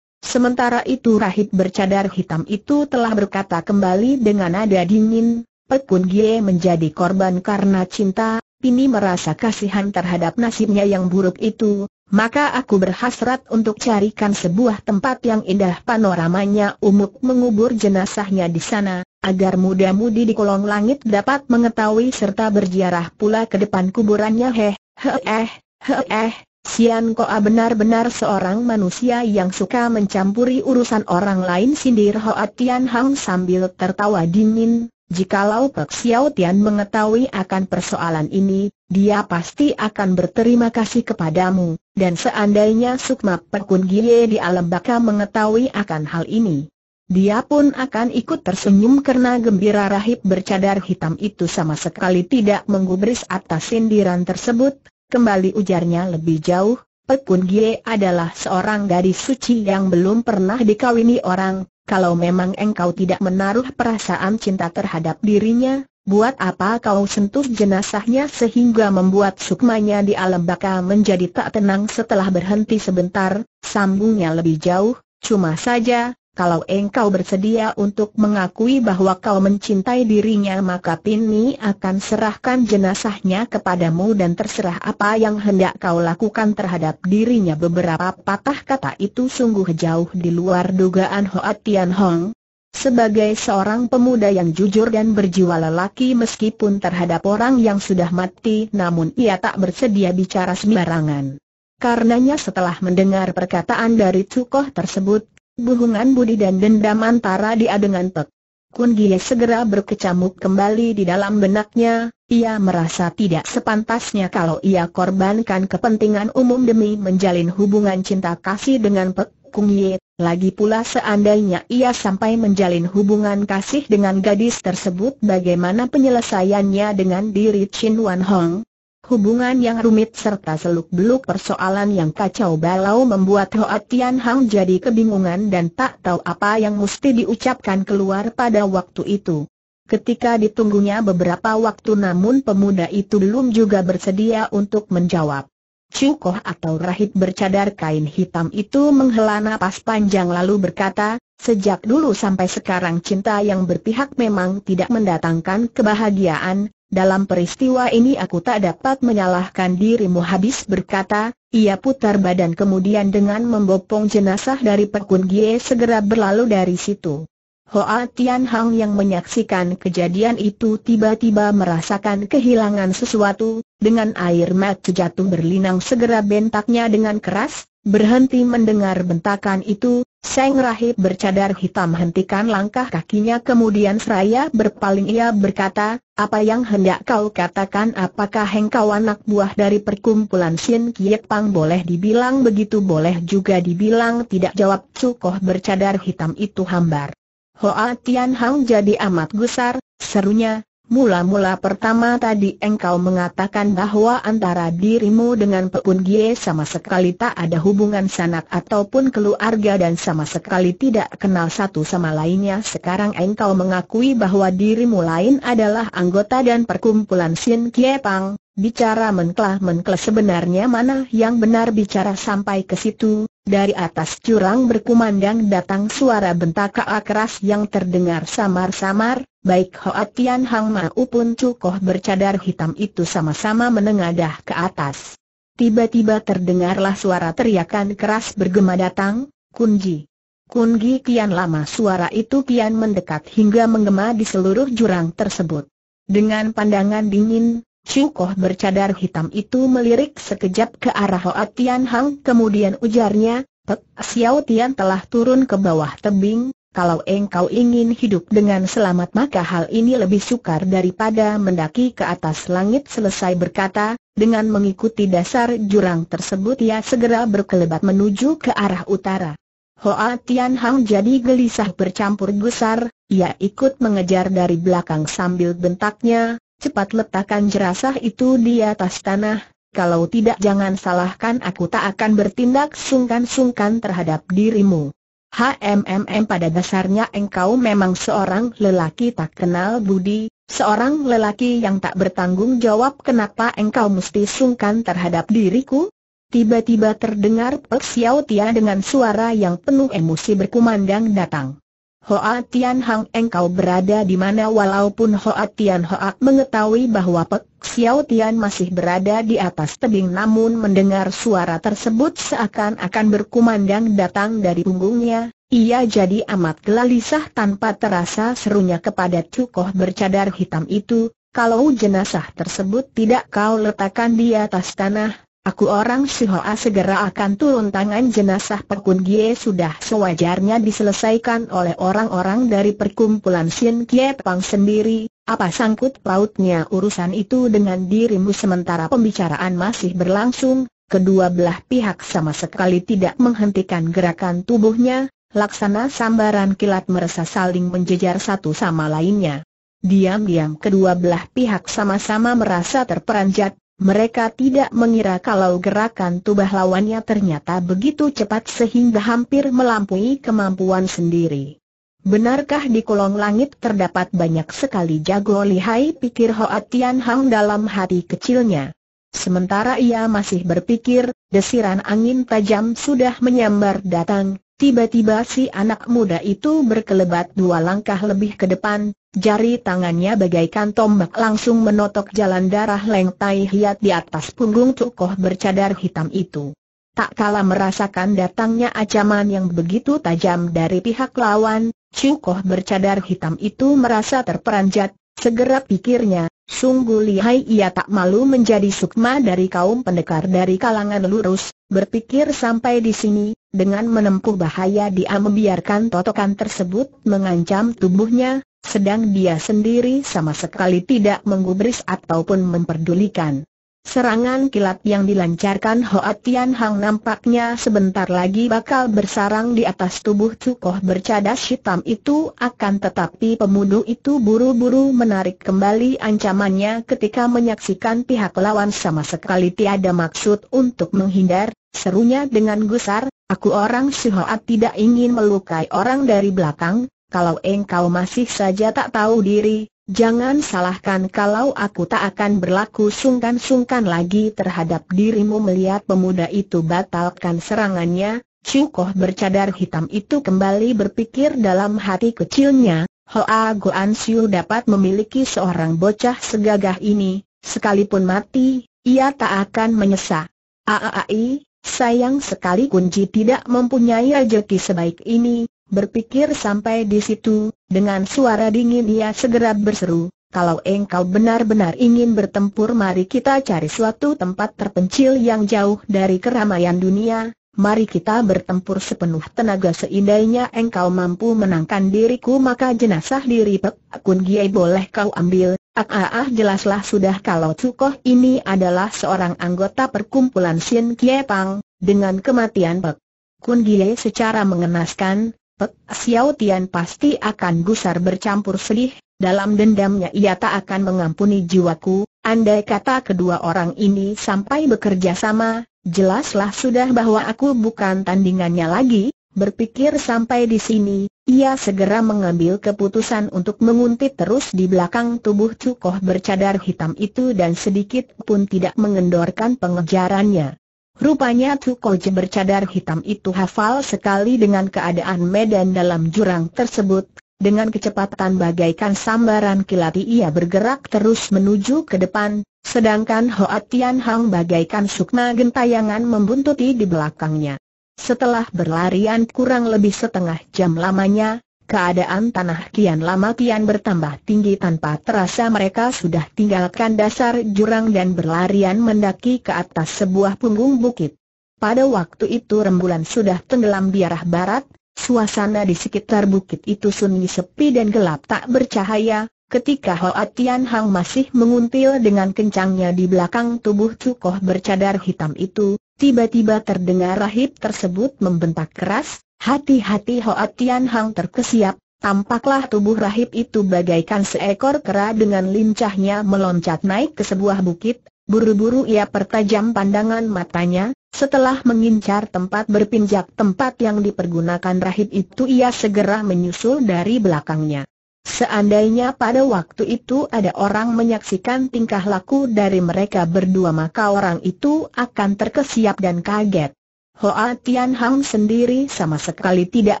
Sementara itu rahib bercadar hitam itu telah berkata kembali dengan nada dingin, Pekun Gie menjadi korban karena cinta, Pini merasa kasihan terhadap nasibnya yang buruk itu, maka aku berhasrat untuk carikan sebuah tempat yang indah. Panoramanya umuk mengubur jenazahnya di sana, agar muda-mudi di kolong langit dapat mengetahui serta berziarah pula ke depan kuburannya. Heh, heh, heh, heh, Sian Koa benar-benar seorang manusia yang suka mencampuri urusan orang lain sindir Hoa Tian Hang sambil tertawa dingin, jikalau Pek Xiao Tian mengetahui akan persoalan ini, dia pasti akan berterima kasih kepadamu, dan seandainya Sukma Pekun Gie di alam baka mengetahui akan hal ini, dia pun akan ikut tersenyum karena gembira rahib bercadar hitam itu sama sekali tidak menggubris atas sindiran tersebut. Kembali ujarnya lebih jauh, Pekun Gie adalah seorang gadis suci yang belum pernah dikawini orang, kalau memang engkau tidak menaruh perasaan cinta terhadap dirinya, buat apa kau sentuh jenazahnya sehingga membuat sukmanya di alam baka menjadi tak tenang setelah berhenti sebentar, sambungnya lebih jauh, cuma saja, kalau engkau bersedia untuk mengakui bahwa kau mencintai dirinya maka Pini akan serahkan jenazahnya kepadamu dan terserah apa yang hendak kau lakukan terhadap dirinya beberapa patah kata itu sungguh jauh di luar dugaan Hoa Tian Hong. Sebagai seorang pemuda yang jujur dan berjiwa lelaki meskipun terhadap orang yang sudah mati namun ia tak bersedia bicara sembarangan. Karenanya setelah mendengar perkataan dari Cukoh tersebut, Hubungan budi dan dendam antara dia dengan Pek. Kun Gie segera berkecamuk kembali di dalam benaknya, ia merasa tidak sepantasnya kalau ia korbankan kepentingan umum demi menjalin hubungan cinta kasih dengan Pek Kung Ye, lagi pula seandainya ia sampai menjalin hubungan kasih dengan gadis tersebut bagaimana penyelesaiannya dengan diri Chin Wan Hong, Hubungan yang rumit serta seluk-beluk persoalan yang kacau balau membuat Hoa Tian Hang jadi kebingungan dan tak tahu apa yang mesti diucapkan keluar pada waktu itu. Ketika ditunggunya beberapa waktu namun pemuda itu belum juga bersedia untuk menjawab. Cukoh atau rahib bercadar kain hitam itu menghela napas panjang lalu berkata, sejak dulu sampai sekarang cinta yang berpihak memang tidak mendatangkan kebahagiaan, dalam peristiwa ini aku tak dapat menyalahkan dirimu habis berkata, ia putar badan kemudian dengan membopong jenazah dari Pekun Gie segera berlalu dari situ. Hoa Tian Hang yang menyaksikan kejadian itu tiba-tiba merasakan kehilangan sesuatu, dengan air mata jatuh berlinang segera bentaknya dengan keras, Berhenti mendengar bentakan itu, Seng Rahib bercadar hitam hentikan langkah kakinya kemudian seraya berpaling ia berkata, apa yang hendak kau katakan apakah engkau anak buah dari perkumpulan Sin Kiet Pang boleh dibilang begitu boleh juga dibilang tidak jawab Cukoh bercadar hitam itu hambar. Hoa Tian Hang jadi amat gusar, serunya, Mula-mula pertama tadi engkau mengatakan bahwa antara dirimu dengan Pepun Gie sama sekali tak ada hubungan sanak ataupun keluarga dan sama sekali tidak kenal satu sama lainnya. Sekarang engkau mengakui bahwa dirimu lain adalah anggota dan perkumpulan Sin Kie Pang. Bicara menklah-menklah sebenarnya mana yang benar bicara sampai ke situ, dari atas jurang berkumandang datang suara bentak keras yang terdengar samar-samar, Baik Hoa Tian Hang maupun Cukoh bercadar hitam itu sama-sama menengadah ke atas. Tiba-tiba terdengarlah suara teriakan keras bergema datang, Kunji. Kunji kian lama suara itu kian mendekat hingga menggema di seluruh jurang tersebut. Dengan pandangan dingin, Cukoh bercadar hitam itu melirik sekejap ke arah Hoa Tian Hang kemudian ujarnya, Pek Xiao Tian telah turun ke bawah tebing, kalau engkau ingin hidup dengan selamat maka hal ini lebih sukar daripada mendaki ke atas langit selesai berkata, dengan mengikuti dasar jurang tersebut ia segera berkelebat menuju ke arah utara. Hoa Tian Hang jadi gelisah bercampur gusar, ia ikut mengejar dari belakang sambil bentaknya, cepat letakkan jerasah itu di atas tanah, kalau tidak jangan salahkan aku tak akan bertindak sungkan-sungkan terhadap dirimu. HMMM pada dasarnya engkau memang seorang lelaki tak kenal budi, seorang lelaki yang tak bertanggung jawab kenapa engkau mesti sungkan terhadap diriku? Tiba-tiba terdengar Pek Xiao Tia dengan suara yang penuh emosi berkumandang datang. Hoa Tian Hang engkau berada di mana? Walaupun Hoa Tian Hoa mengetahui bahwa Pek Xiao Tian masih berada di atas tebing namun mendengar suara tersebut seakan-akan berkumandang datang dari punggungnya, ia jadi amat gelisah tanpa terasa serunya kepada cukoh bercadar hitam itu, kalau jenazah tersebut tidak kau letakkan di atas tanah, aku orang Sihoa segera akan turun tangan jenazah Pekun Gie sudah sewajarnya diselesaikan oleh orang-orang dari perkumpulan Sin Kie Pang sendiri, apa sangkut pautnya urusan itu dengan dirimu sementara pembicaraan masih berlangsung, kedua belah pihak sama sekali tidak menghentikan gerakan tubuhnya, Laksana sambaran kilat merasa saling menjejar satu sama lainnya. Diam-diam kedua belah pihak sama-sama merasa terperanjat, mereka tidak mengira kalau gerakan tubuh lawannya ternyata begitu cepat sehingga hampir melampaui kemampuan sendiri. Benarkah di kolong langit terdapat banyak sekali jago lihai pikir Hoa Tian Hang dalam hati kecilnya. Sementara ia masih berpikir, desiran angin tajam sudah menyambar datang, Tiba-tiba si anak muda itu berkelebat dua langkah lebih ke depan, jari tangannya bagaikan tombak langsung menotok jalan darah Leng Tai Hiat di atas punggung Cukoh bercadar hitam itu. Tak kala merasakan datangnya ancaman yang begitu tajam dari pihak lawan, Cukoh bercadar hitam itu merasa terperanjat, segera pikirnya, sungguh lihai ia tak malu menjadi sukma dari kaum pendekar dari kalangan lurus, berpikir sampai di sini, dengan menempuh bahaya dia membiarkan totokan tersebut mengancam tubuhnya, sedang dia sendiri sama sekali tidak menggubris ataupun memperdulikan. Serangan kilat yang dilancarkan Hoa Tian Hang nampaknya sebentar lagi bakal bersarang di atas tubuh Cukoh bercadas hitam itu akan tetapi pemuda itu buru-buru menarik kembali ancamannya ketika menyaksikan pihak lawan sama sekali tiada maksud untuk menghindar, serunya dengan gusar, Aku orang Sihoat tidak ingin melukai orang dari belakang, kalau engkau masih saja tak tahu diri, jangan salahkan kalau aku tak akan berlaku sungkan-sungkan lagi terhadap dirimu melihat pemuda itu batalkan serangannya, Cukoh bercadar hitam itu kembali berpikir dalam hati kecilnya, Hoa Goan Siu dapat memiliki seorang bocah segagah ini, sekalipun mati, ia tak akan menyesal. Aaai, Sayang sekali kunci tidak mempunyai rezeki sebaik ini, berpikir sampai di situ, dengan suara dingin ia segera berseru, kalau engkau benar-benar ingin bertempur mari kita cari suatu tempat terpencil yang jauh dari keramaian dunia, mari kita bertempur sepenuh tenaga seindahnya engkau mampu menangkan diriku maka jenazah diri Pek Kun Giai boleh kau ambil, Ah ah ah jelaslah sudah kalau Cukoh ini adalah seorang anggota perkumpulan Sin Kie Pang, dengan kematian Pek Kun Gie secara mengenaskan, Pek Xiao Tian pasti akan gusar bercampur sedih, dalam dendamnya ia tak akan mengampuni jiwaku, andai kata kedua orang ini sampai bekerja sama, jelaslah sudah bahwa aku bukan tandingannya lagi, Berpikir sampai di sini, ia segera mengambil keputusan untuk menguntit terus di belakang tubuh Cukoh bercadar hitam itu dan sedikit pun tidak mengendorkan pengejarannya. Rupanya Cukoh bercadar hitam itu hafal sekali dengan keadaan medan dalam jurang tersebut, dengan kecepatan bagaikan sambaran kilat ia bergerak terus menuju ke depan, sedangkan Hoa Tian Hang bagaikan sukma gentayangan membuntuti di belakangnya. Setelah berlarian kurang lebih setengah jam lamanya, keadaan tanah kian lama kian bertambah tinggi tanpa terasa mereka sudah tinggalkan dasar jurang dan berlarian mendaki ke atas sebuah punggung bukit. Pada waktu itu rembulan sudah tenggelam di arah barat, suasana di sekitar bukit itu sunyi sepi dan gelap tak bercahaya, ketika Hoa Tian Hang masih menguntil dengan kencangnya di belakang tubuh Cukoh bercadar hitam itu, Tiba-tiba terdengar rahib tersebut membentak keras, hati-hati Hoa Tian Hang terkesiap, tampaklah tubuh rahib itu bagaikan seekor kera dengan lincahnya meloncat naik ke sebuah bukit, buru-buru ia pertajam pandangan matanya, setelah mengincar tempat berpinjak tempat yang dipergunakan rahib itu ia segera menyusul dari belakangnya. Seandainya pada waktu itu ada orang menyaksikan tingkah laku dari mereka berdua maka orang itu akan terkesiap dan kaget. Hoa Tian Hang sendiri sama sekali tidak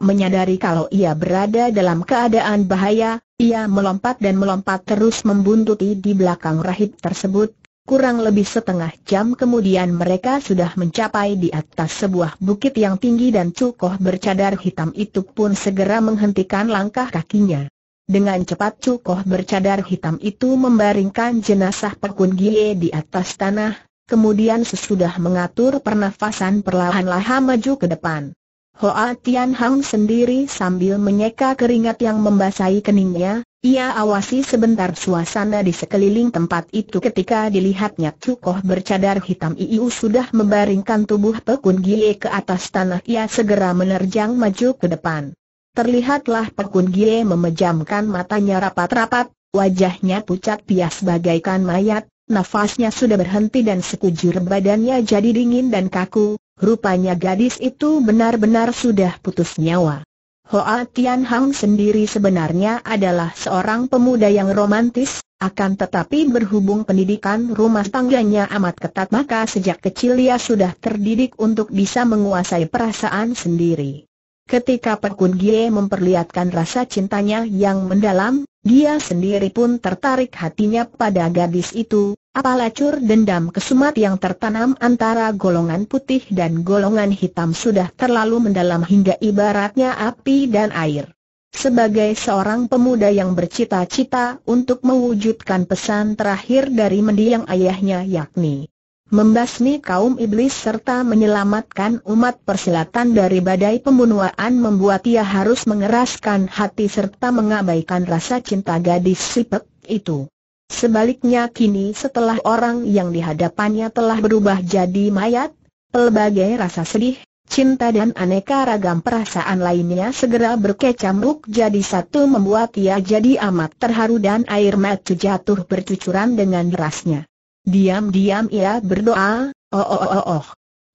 menyadari kalau ia berada dalam keadaan bahaya, ia melompat dan melompat terus membuntuti di belakang rahib tersebut. Kurang lebih setengah jam kemudian mereka sudah mencapai di atas sebuah bukit yang tinggi dan cukoh bercadar hitam itu pun segera menghentikan langkah kakinya. Dengan cepat Cukoh bercadar hitam itu membaringkan jenazah Pekun Gie di atas tanah, kemudian sesudah mengatur pernafasan perlahan-lahan maju ke depan. Hoa Tian Hang sendiri sambil menyeka keringat yang membasahi keningnya, ia awasi sebentar suasana di sekeliling tempat itu ketika dilihatnya Cukoh bercadar hitam Iu sudah membaringkan tubuh Pekun Gie ke atas tanah ia segera menerjang maju ke depan. Terlihatlah Pekun Gie memejamkan matanya rapat-rapat, wajahnya pucat pias bagaikan mayat, nafasnya sudah berhenti dan sekujur badannya jadi dingin dan kaku, rupanya gadis itu benar-benar sudah putus nyawa. Hoa Tian Hang sendiri sebenarnya adalah seorang pemuda yang romantis, akan tetapi berhubung pendidikan rumah tangganya amat ketat maka sejak kecil ia sudah terdidik untuk bisa menguasai perasaan sendiri. Ketika Pekun Gie memperlihatkan rasa cintanya yang mendalam, dia sendiri pun tertarik hatinya pada gadis itu, apalacur dendam kesumat yang tertanam antara golongan putih dan golongan hitam sudah terlalu mendalam hingga ibaratnya api dan air. Sebagai seorang pemuda yang bercita-cita untuk mewujudkan pesan terakhir dari mendiang ayahnya yakni membasmi kaum iblis serta menyelamatkan umat persilatan dari badai pembunuhan membuat ia harus mengeraskan hati serta mengabaikan rasa cinta gadis sipek itu. Sebaliknya kini setelah orang yang dihadapannya telah berubah jadi mayat, pelbagai rasa sedih, cinta dan aneka ragam perasaan lainnya segera berkecamuk jadi satu membuat ia jadi amat terharu dan air mata jatuh bercucuran dengan derasnya. Diam-diam ia berdoa, oh oh oh oh.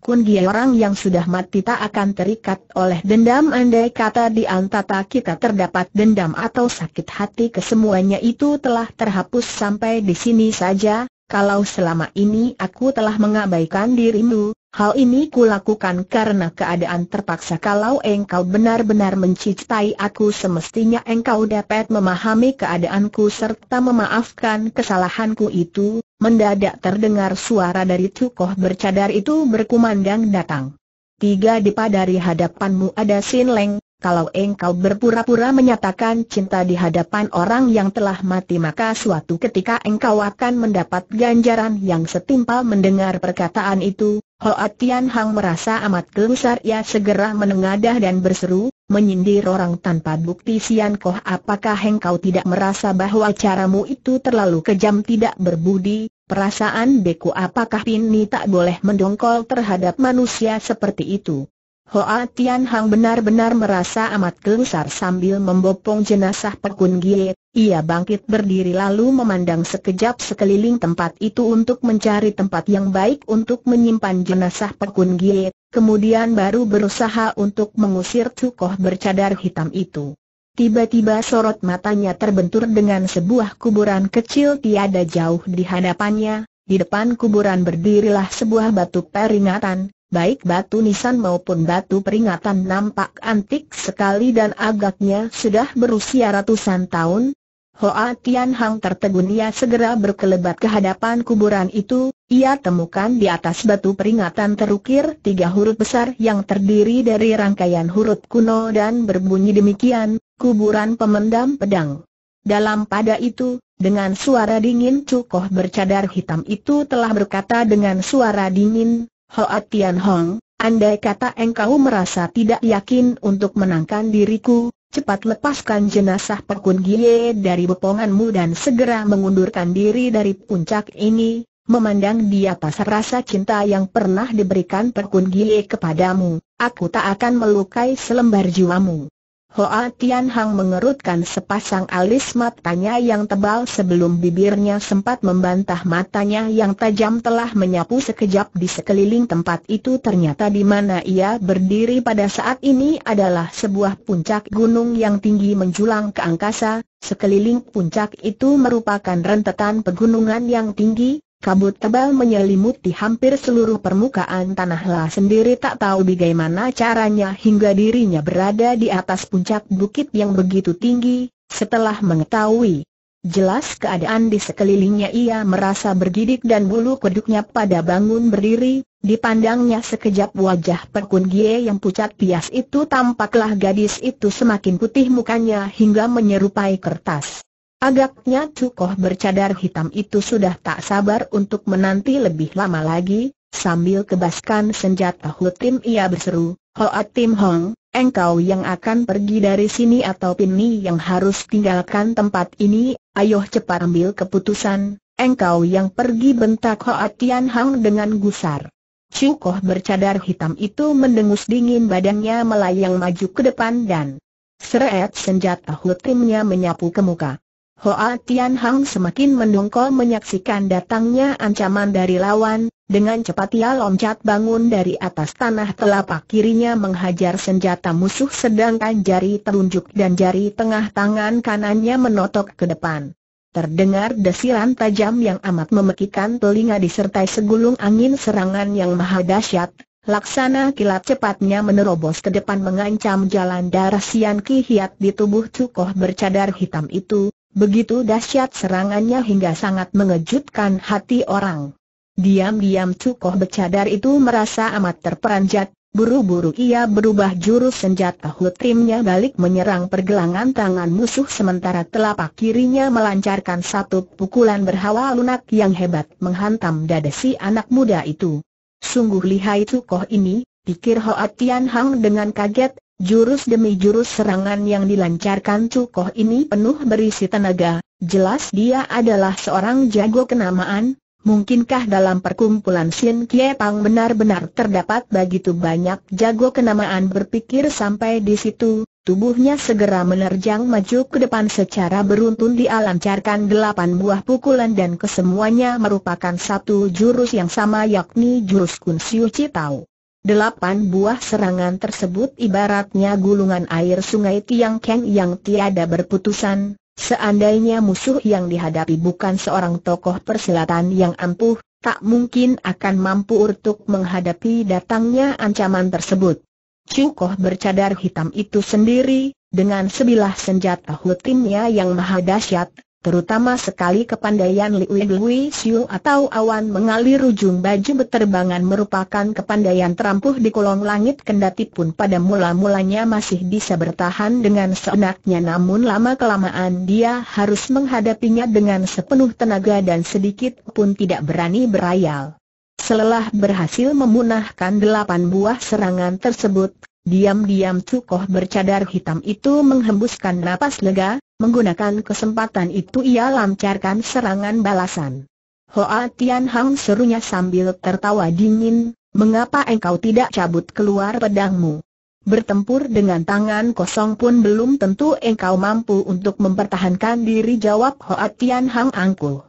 Kun dia orang yang sudah mati tak akan terikat oleh dendam andai kata di antara kita terdapat dendam atau sakit hati kesemuanya itu telah terhapus sampai di sini saja, kalau selama ini aku telah mengabaikan dirimu, Hal ini kulakukan karena keadaan terpaksa kalau engkau benar-benar mencintai aku semestinya engkau dapat memahami keadaanku serta memaafkan kesalahanku itu, mendadak terdengar suara dari cukoh bercadar itu berkumandang datang. Tiga dipa dari hadapanmu ada Sin Leng, kalau engkau berpura-pura menyatakan cinta di hadapan orang yang telah mati maka suatu ketika engkau akan mendapat ganjaran yang setimpal mendengar perkataan itu, Hoa Tian Hang merasa amat gelusar ia segera menengadah dan berseru, menyindir orang tanpa bukti Sian Koh apakah engkau tidak merasa bahwa caramu itu terlalu kejam tidak berbudi, perasaan beku apakah ini tak boleh mendongkol terhadap manusia seperti itu. Hoa Tian Hang benar-benar merasa amat gelusar sambil membopong jenazah Pekun Gie. Ia bangkit berdiri lalu memandang sekejap sekeliling tempat itu untuk mencari tempat yang baik untuk menyimpan jenazah Pekun Gie, kemudian baru berusaha untuk mengusir cukoh bercadar hitam itu. Tiba-tiba sorot matanya terbentur dengan sebuah kuburan kecil tiada jauh di hadapannya, di depan kuburan berdirilah sebuah batu peringatan, baik batu nisan maupun batu peringatan nampak antik sekali dan agaknya sudah berusia ratusan tahun. Hoa Tian Hang tertegun ia segera berkelebat ke hadapan kuburan itu, ia temukan di atas batu peringatan terukir tiga huruf besar yang terdiri dari rangkaian huruf kuno dan berbunyi demikian, kuburan pemendam pedang. Dalam pada itu, dengan suara dingin Cukoh bercadar hitam itu telah berkata dengan suara dingin, Hoa Tian Hong, andai kata engkau merasa tidak yakin untuk menangkan diriku, cepat lepaskan jenazah Pekun Gie dari beponganmu dan segera mengundurkan diri dari puncak ini, memandang di atas rasa cinta yang pernah diberikan Pekun Gie kepadamu, aku tak akan melukai selembar jiwamu. Hoa Tian Hang mengerutkan sepasang alis matanya yang tebal sebelum bibirnya sempat membantah matanya yang tajam telah menyapu sekejap di sekeliling tempat itu. Ternyata di mana ia berdiri pada saat ini adalah sebuah puncak gunung yang tinggi menjulang ke angkasa, sekeliling puncak itu merupakan rentetan pegunungan yang tinggi, Kabut tebal menyelimuti hampir seluruh permukaan tanah lah sendiri tak tahu bagaimana caranya hingga dirinya berada di atas puncak bukit yang begitu tinggi, setelah mengetahui jelas keadaan di sekelilingnya ia merasa bergidik dan bulu kuduknya pada bangun berdiri, dipandangnya sekejap wajah Perkun Gie yang pucat pias itu tampaklah gadis itu semakin putih mukanya hingga menyerupai kertas. Agaknya Cukoh bercadar hitam itu sudah tak sabar untuk menanti lebih lama lagi, sambil kebaskan senjata Hutim ia berseru, Hoa Tim Hong, engkau yang akan pergi dari sini atau Pini yang harus tinggalkan tempat ini, ayo cepat ambil keputusan, engkau yang pergi bentak Hoa Tian Hang dengan gusar. Cukoh bercadar hitam itu mendengus dingin badannya melayang maju ke depan dan seret senjata Hutimnya menyapu ke muka. Hoa Tian Hang semakin mendongkol menyaksikan datangnya ancaman dari lawan, dengan cepat ia loncat bangun dari atas tanah telapak kirinya menghajar senjata musuh sedangkan jari telunjuk dan jari tengah tangan kanannya menotok ke depan. Terdengar desiran tajam yang amat memekikan telinga disertai segulung angin serangan yang maha dahsyat, Laksana kilat cepatnya menerobos ke depan mengancam jalan darah Sian Ki Hiat di tubuh Cukoh bercadar hitam itu, Begitu dahsyat serangannya hingga sangat mengejutkan hati orang. Diam-diam Cukoh bercadar itu merasa amat terperanjat, buru-buru ia berubah jurus senjata hutrimnya balik menyerang pergelangan tangan musuh sementara telapak kirinya melancarkan satu pukulan berhawa lunak yang hebat menghantam dada si anak muda itu. Sungguh lihai Cukoh ini, pikir Hoa Tian Hang dengan kaget, Jurus demi jurus serangan yang dilancarkan Cukoh ini penuh berisi tenaga, jelas dia adalah seorang jago kenamaan, mungkinkah dalam perkumpulan Sin Kie Pang benar-benar terdapat begitu banyak jago kenamaan berpikir sampai di situ, tubuhnya segera menerjang maju ke depan secara beruntun dia lancarkan delapan buah pukulan dan kesemuanya merupakan satu jurus yang sama yakni jurus Kun Siu Tau. Delapan buah serangan tersebut ibaratnya gulungan air sungai Tiang Keng yang tiada berputusan, seandainya musuh yang dihadapi bukan seorang tokoh persilatan yang ampuh, tak mungkin akan mampu untuk menghadapi datangnya ancaman tersebut. Cukoh bercadar hitam itu sendiri, dengan sebilah senjata hutimnya yang maha dahsyat, terutama sekali kepandaian Liu Lui Siu atau awan mengalir ujung baju beterbangan merupakan kepandaian terampuh di kolong langit kendati pun pada mula-mulanya masih bisa bertahan dengan seenaknya namun lama-kelamaan dia harus menghadapinya dengan sepenuh tenaga dan sedikit pun tidak berani berayal. Selelah berhasil memunahkan delapan buah serangan tersebut, diam-diam Cukoh bercadar hitam itu menghembuskan napas lega, Menggunakan kesempatan itu ia lancarkan serangan balasan. Hoa Tian Hang serunya sambil tertawa dingin, mengapa engkau tidak cabut keluar pedangmu? Bertempur dengan tangan kosong pun belum tentu engkau mampu untuk mempertahankan diri jawab Hoa Tian Hang angkuh.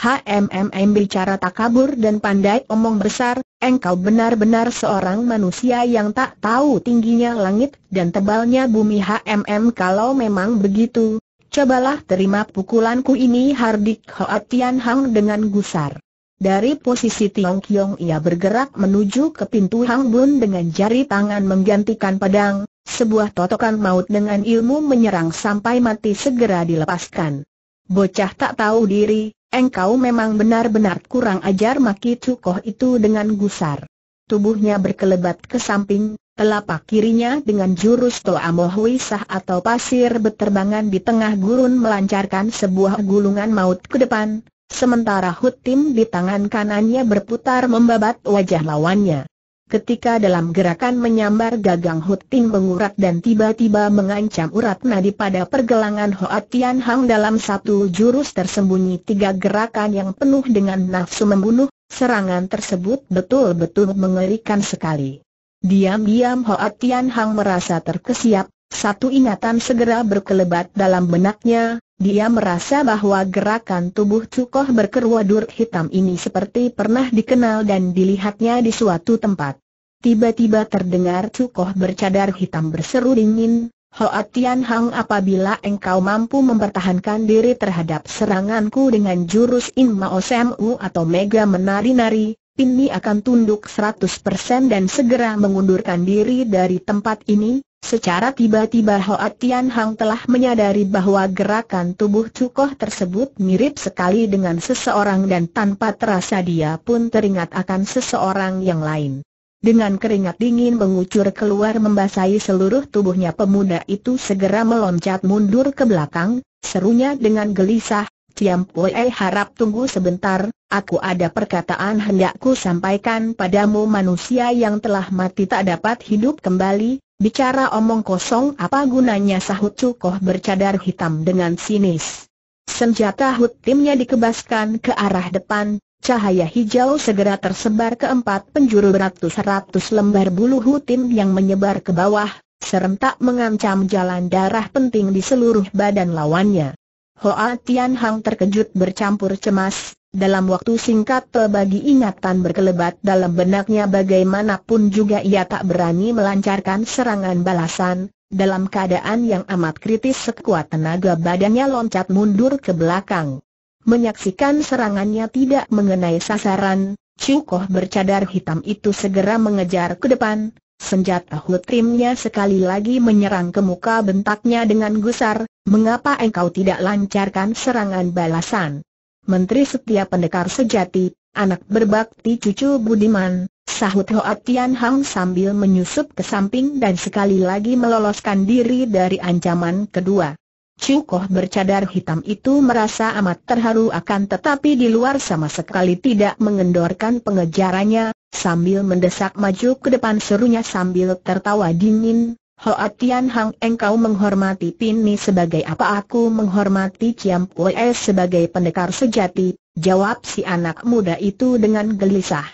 HMMM bicara takabur dan pandai omong besar, engkau benar-benar seorang manusia yang tak tahu tingginya langit dan tebalnya bumi HMM kalau memang begitu, cobalah terima pukulanku ini Hardik Hoatian Hang dengan gusar. Dari posisi Tiong Kiong ia bergerak menuju ke pintu Hang Bun dengan jari tangan menggantikan pedang, sebuah totokan maut dengan ilmu menyerang sampai mati segera dilepaskan. Bocah tak tahu diri, Engkau memang benar-benar kurang ajar maki cukoh itu dengan gusar. Tubuhnya berkelebat ke samping, telapak kirinya dengan jurus Toa Mohuisah atau pasir beterbangan di tengah gurun melancarkan sebuah gulungan maut ke depan, sementara Hutim di tangan kanannya berputar membabat wajah lawannya. Ketika dalam gerakan menyambar gagang Huting mengurat dan tiba-tiba mengancam urat nadi pada pergelangan Hoa Tian Hang dalam satu jurus tersembunyi tiga gerakan yang penuh dengan nafsu membunuh, serangan tersebut betul-betul mengerikan sekali. Diam-diam Hoa Tian Hang merasa terkesiap, Satu ingatan segera berkelebat dalam benaknya, dia merasa bahwa gerakan tubuh Cukoh berkerwadur hitam ini seperti pernah dikenal dan dilihatnya di suatu tempat. Tiba-tiba terdengar Cukoh bercadar hitam berseru dingin, Hoa Tian Hang apabila engkau mampu mempertahankan diri terhadap seranganku dengan jurus In Mao Semu atau Mega menari-nari, Pinmi akan tunduk 100% dan segera mengundurkan diri dari tempat ini. Secara tiba-tiba Hoa Tian Hang telah menyadari bahwa gerakan tubuh Cukoh tersebut mirip sekali dengan seseorang dan tanpa terasa dia pun teringat akan seseorang yang lain. Dengan keringat dingin mengucur keluar membasahi seluruh tubuhnya pemuda itu segera meloncat mundur ke belakang, serunya dengan gelisah, Tiam Pue harap tunggu sebentar, aku ada perkataan hendakku sampaikan padamu manusia yang telah mati tak dapat hidup kembali, bicara omong kosong apa gunanya sahut Cukoh bercadar hitam dengan sinis. Senjata hut timnya dikebaskan ke arah depan, Cahaya hijau segera tersebar ke empat penjuru beratus-ratus lembar bulu hutim yang menyebar ke bawah, serentak mengancam jalan darah penting di seluruh badan lawannya. Hoa Tian Hang terkejut bercampur cemas, dalam waktu singkat terbagi ingatan berkelebat dalam benaknya bagaimanapun juga ia tak berani melancarkan serangan balasan, dalam keadaan yang amat kritis sekuat tenaga badannya loncat mundur ke belakang. Menyaksikan serangannya tidak mengenai sasaran, Cukoh bercadar hitam itu segera mengejar ke depan, senjata hutrimnya sekali lagi menyerang ke muka bentaknya dengan gusar, mengapa engkau tidak lancarkan serangan balasan? Menteri setia pendekar sejati, anak berbakti cucu Budiman, sahut Hoa Tian Hang sambil menyusup ke samping dan sekali lagi meloloskan diri dari ancaman kedua. Cukoh bercadar hitam itu merasa amat terharu akan tetapi di luar sama sekali tidak mengendorkan pengejarannya, sambil mendesak maju ke depan serunya sambil tertawa dingin, Hoa Tian Hang engkau menghormati Pini sebagai apa aku menghormati Ciam Pue sebagai pendekar sejati, jawab si anak muda itu dengan gelisah.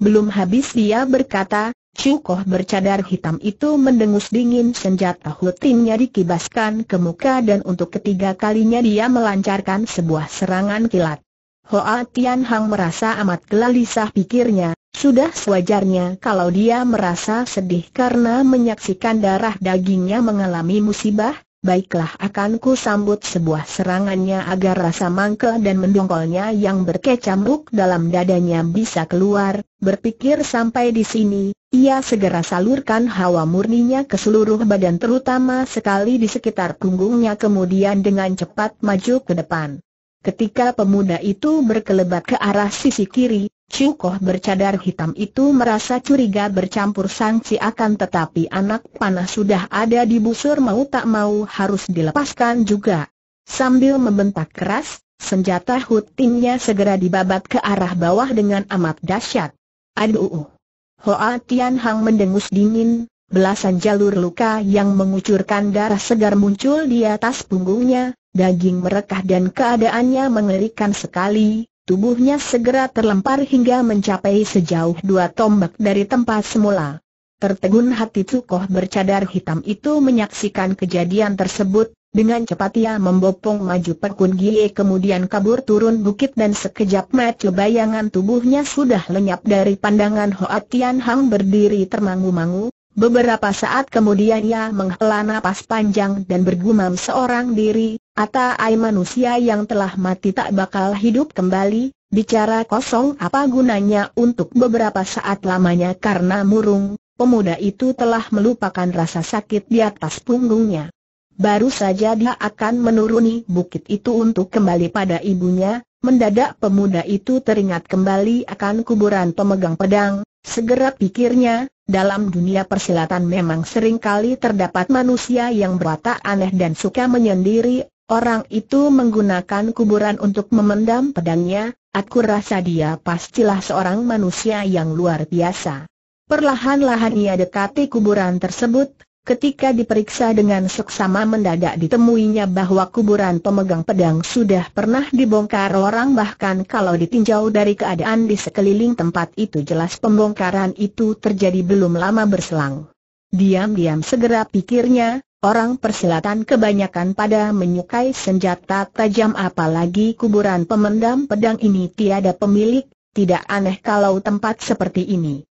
Belum habis dia berkata, Cukoh bercadar hitam itu mendengus dingin senjata hutinnya dikibaskan ke muka dan untuk ketiga kalinya dia melancarkan sebuah serangan kilat. Hoa Tian Hang merasa amat gelisah pikirnya, sudah sewajarnya kalau dia merasa sedih karena menyaksikan darah dagingnya mengalami musibah, baiklah akan ku sambut sebuah serangannya agar rasa mangkel dan mendongkolnya yang berkecamuk dalam dadanya bisa keluar, berpikir sampai di sini, ia segera salurkan hawa murninya ke seluruh badan terutama sekali di sekitar punggungnya kemudian dengan cepat maju ke depan. Ketika pemuda itu berkelebat ke arah sisi kiri, Cukoh bercadar hitam itu merasa curiga bercampur sangsi akan tetapi anak panah sudah ada di busur mau tak mau harus dilepaskan juga. Sambil membentak keras, senjata hutinnya segera dibabat ke arah bawah dengan amat dahsyat. Aduh! Hoa Tian Hang mendengus dingin, belasan jalur luka yang mengucurkan darah segar muncul di atas punggungnya, daging merekah dan keadaannya mengerikan sekali, Tubuhnya segera terlempar hingga mencapai sejauh dua tombak dari tempat semula. Tertegun hati Cukoh bercadar hitam itu menyaksikan kejadian tersebut, dengan cepat ia membopong maju Pekun Gie kemudian kabur turun bukit dan sekejap mata bayangan tubuhnya sudah lenyap dari pandangan Hoa Tian Hang berdiri termangu-mangu, Beberapa saat kemudian ia menghela napas panjang dan bergumam seorang diri, Ata ai manusia yang telah mati tak bakal hidup kembali, bicara kosong apa gunanya untuk beberapa saat lamanya karena murung, pemuda itu telah melupakan rasa sakit di atas punggungnya. Baru saja dia akan menuruni bukit itu untuk kembali pada ibunya, mendadak pemuda itu teringat kembali akan kuburan pemegang pedang, segera pikirnya, dalam dunia persilatan memang sering kali terdapat manusia yang berwatak aneh dan suka menyendiri, orang itu menggunakan kuburan untuk memendam pedangnya, aku rasa dia pastilah seorang manusia yang luar biasa. Perlahan-lahan ia dekati kuburan tersebut, Ketika diperiksa dengan seksama mendadak ditemuinya bahwa kuburan pemegang pedang sudah pernah dibongkar orang bahkan kalau ditinjau dari keadaan di sekeliling tempat itu jelas pembongkaran itu terjadi belum lama berselang. Diam-diam segera pikirnya, Orang persilatan kebanyakan pada menyukai senjata tajam apalagi kuburan pemendam pedang ini tiada pemilik, tidak aneh kalau tempat seperti ini.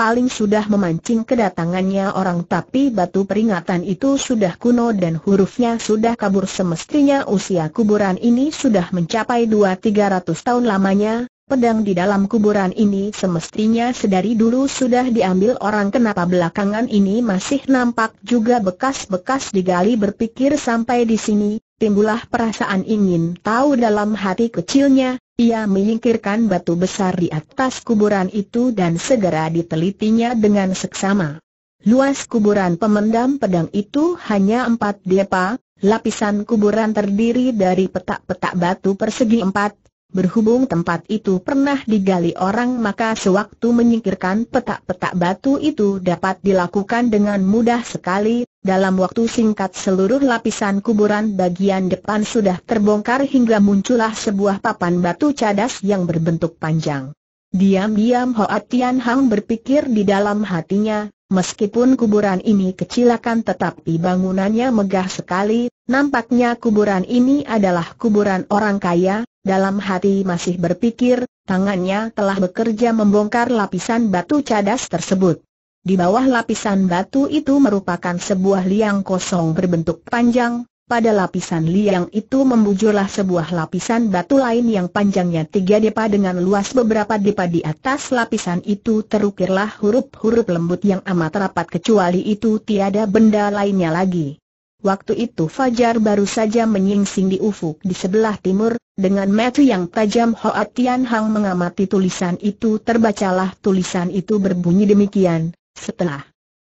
Paling sudah memancing kedatangannya orang tapi batu peringatan itu sudah kuno dan hurufnya sudah kabur. Semestinya usia kuburan ini sudah mencapai 2-300 tahun lamanya, pedang di dalam kuburan ini semestinya sedari dulu sudah diambil orang. Kenapa belakangan ini masih nampak juga bekas-bekas digali berpikir sampai di sini, timbullah perasaan ingin tahu dalam hati kecilnya, ia menyingkirkan batu besar di atas kuburan itu dan segera ditelitinya dengan seksama. Luas kuburan pemendam pedang itu hanya empat depa, lapisan kuburan terdiri dari petak-petak batu persegi empat, Berhubung tempat itu pernah digali orang maka sewaktu menyingkirkan petak-petak batu itu dapat dilakukan dengan mudah sekali, dalam waktu singkat seluruh lapisan kuburan bagian depan sudah terbongkar hingga muncullah sebuah papan batu cadas yang berbentuk panjang. Diam-diam Hoa Tian Hang berpikir di dalam hatinya, meskipun kuburan ini kecilakan tetapi bangunannya megah sekali, nampaknya kuburan ini adalah kuburan orang kaya, dalam hati masih berpikir, tangannya telah bekerja membongkar lapisan batu cadas tersebut. Di bawah lapisan batu itu merupakan sebuah liang kosong berbentuk panjang, pada lapisan liang itu membujurlah sebuah lapisan batu lain yang panjangnya tiga depa dengan luas beberapa depa di atas lapisan itu terukirlah huruf-huruf lembut yang amat rapat kecuali itu tiada benda lainnya lagi. Waktu itu Fajar baru saja menyingsing di ufuk di sebelah timur, dengan mata yang tajam Hoa Tian Hang mengamati tulisan itu terbacalah tulisan itu berbunyi demikian, setelah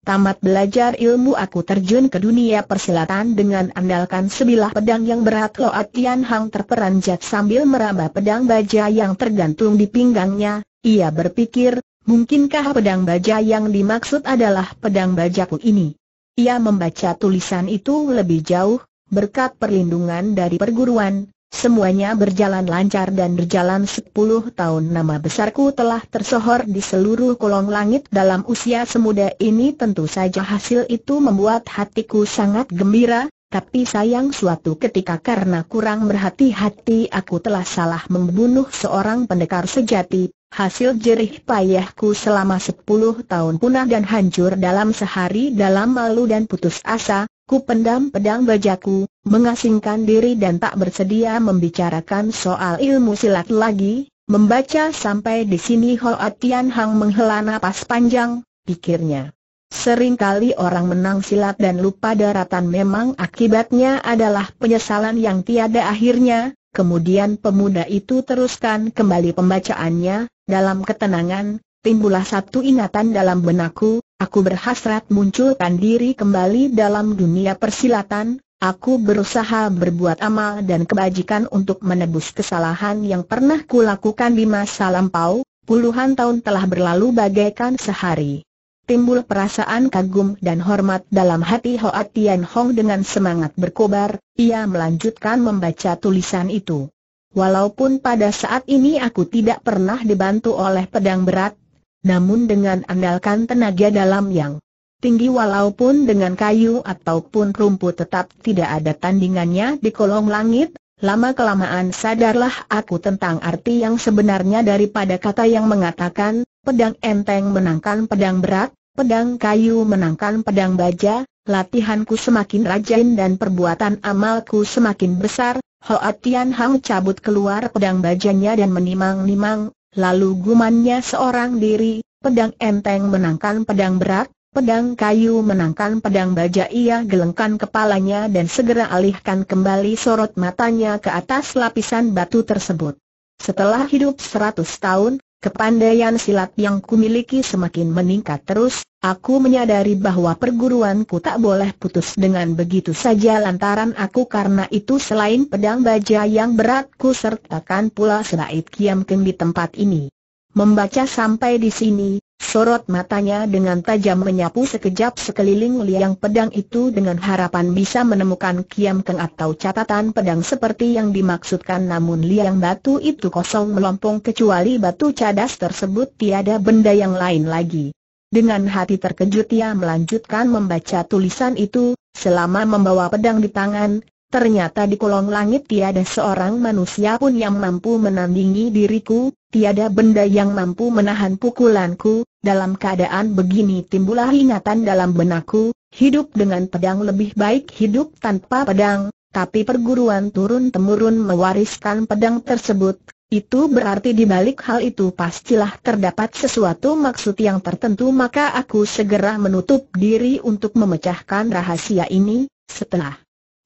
tamat belajar ilmu aku terjun ke dunia persilatan dengan andalkan sebilah pedang yang berat Hoa Tian Hang terperanjat sambil meraba pedang baja yang tergantung di pinggangnya, ia berpikir, mungkinkah pedang baja yang dimaksud adalah pedang bajaku ini? Ia membaca tulisan itu lebih jauh, berkat perlindungan dari perguruan, semuanya berjalan lancar dan berjalan sepuluh tahun. Nama besarku telah tersohor di seluruh kolong langit. Dalam usia semuda ini tentu saja hasil itu membuat hatiku sangat gembira, tapi sayang suatu ketika karena kurang berhati-hati aku telah salah membunuh seorang pendekar sejati, Hasil jerih payahku selama sepuluh tahun punah dan hancur dalam sehari dalam malu dan putus asa, ku pendam pedang bajaku, mengasingkan diri dan tak bersedia membicarakan soal ilmu silat lagi, membaca sampai di sini Hoa Tian Hang menghela napas panjang, pikirnya. Seringkali orang menang silat dan lupa daratan memang akibatnya adalah penyesalan yang tiada akhirnya, kemudian pemuda itu teruskan kembali pembacaannya, dalam ketenangan, timbullah satu ingatan dalam benakku, aku berhasrat munculkan diri kembali dalam dunia persilatan, aku berusaha berbuat amal dan kebajikan untuk menebus kesalahan yang pernah kulakukan di masa lampau, puluhan tahun telah berlalu bagaikan sehari. Timbul perasaan kagum dan hormat dalam hati Hoa Tian Hong dengan semangat berkobar, ia melanjutkan membaca tulisan itu. Walaupun pada saat ini aku tidak pernah dibantu oleh pedang berat, namun dengan andalkan tenaga dalam yang tinggi walaupun dengan kayu ataupun rumput tetap tidak ada tandingannya di kolong langit, lama-kelamaan sadarlah aku tentang arti yang sebenarnya daripada kata yang mengatakan, pedang enteng menangkan pedang berat, pedang kayu menangkan pedang baja, latihanku semakin rajin dan perbuatan amalku semakin besar, Hoa Tian Hang cabut keluar pedang bajanya dan menimang-nimang, lalu gumannya seorang diri, pedang enteng menangkan pedang berat, pedang kayu menangkan pedang baja ia gelengkan kepalanya dan segera alihkan kembali sorot matanya ke atas lapisan batu tersebut. Setelah hidup seratus tahun, Kepandaian silat yang kumiliki semakin meningkat terus, aku menyadari bahwa perguruanku tak boleh putus dengan begitu saja lantaran aku karena itu selain pedang baja yang berat ku sertakan pula sebaik kiam di tempat ini. Membaca sampai di sini, sorot matanya dengan tajam menyapu sekejap sekeliling liang pedang itu dengan harapan bisa menemukan kiam keng atau catatan pedang seperti yang dimaksudkan namun liang batu itu kosong melompong kecuali batu cadas tersebut tiada benda yang lain lagi. Dengan hati terkejut ia melanjutkan membaca tulisan itu, selama membawa pedang di tangan, ternyata di kolong langit tiada seorang manusia pun yang mampu menandingi diriku, tiada benda yang mampu menahan pukulanku, dalam keadaan begini timbullah ingatan dalam benakku, hidup dengan pedang lebih baik hidup tanpa pedang, tapi perguruan turun-temurun mewariskan pedang tersebut, itu berarti di balik hal itu pastilah terdapat sesuatu maksud yang tertentu maka aku segera menutup diri untuk memecahkan rahasia ini, setelah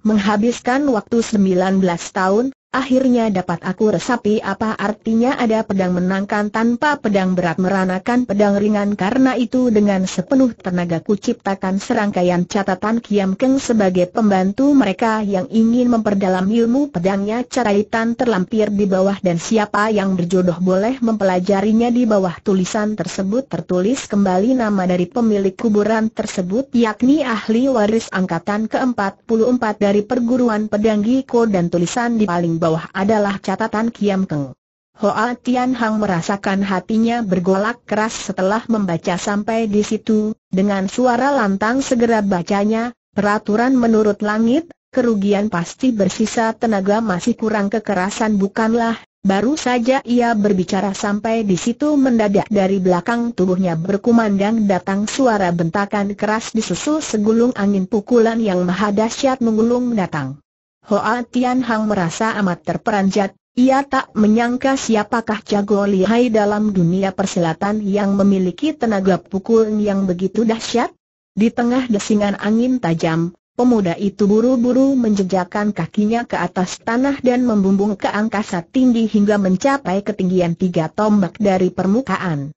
menghabiskan waktu 19 tahun, Akhirnya dapat aku resapi apa artinya ada pedang menangkan tanpa pedang berat meranakan pedang ringan karena itu dengan sepenuh tenaga ku ciptakan serangkaian catatan Kiam Keng sebagai pembantu mereka yang ingin memperdalam ilmu pedangnya. Caraitan terlampir di bawah dan siapa yang berjodoh boleh mempelajarinya di bawah tulisan tersebut. Tertulis kembali nama dari pemilik kuburan tersebut yakni ahli waris angkatan ke-44 dari perguruan pedang Giko dan tulisan di paling adalah catatan Kiam Keng. Hoa Tian Hang merasakan hatinya bergolak keras setelah membaca sampai di situ, dengan suara lantang segera bacanya, peraturan menurut langit, kerugian pasti bersisa tenaga masih kurang kekerasan bukanlah, baru saja ia berbicara sampai di situ mendadak dari belakang tubuhnya berkumandang datang suara bentakan keras disusul segulung angin pukulan yang maha dahsyat menggulung datang. Hoa Tian Hang merasa amat terperanjat, ia tak menyangka siapakah jago lihai dalam dunia persilatan yang memiliki tenaga pukul yang begitu dahsyat. Di tengah desingan angin tajam, pemuda itu buru-buru menjejakkan kakinya ke atas tanah dan membumbung ke angkasa tinggi hingga mencapai ketinggian tiga tombak dari permukaan.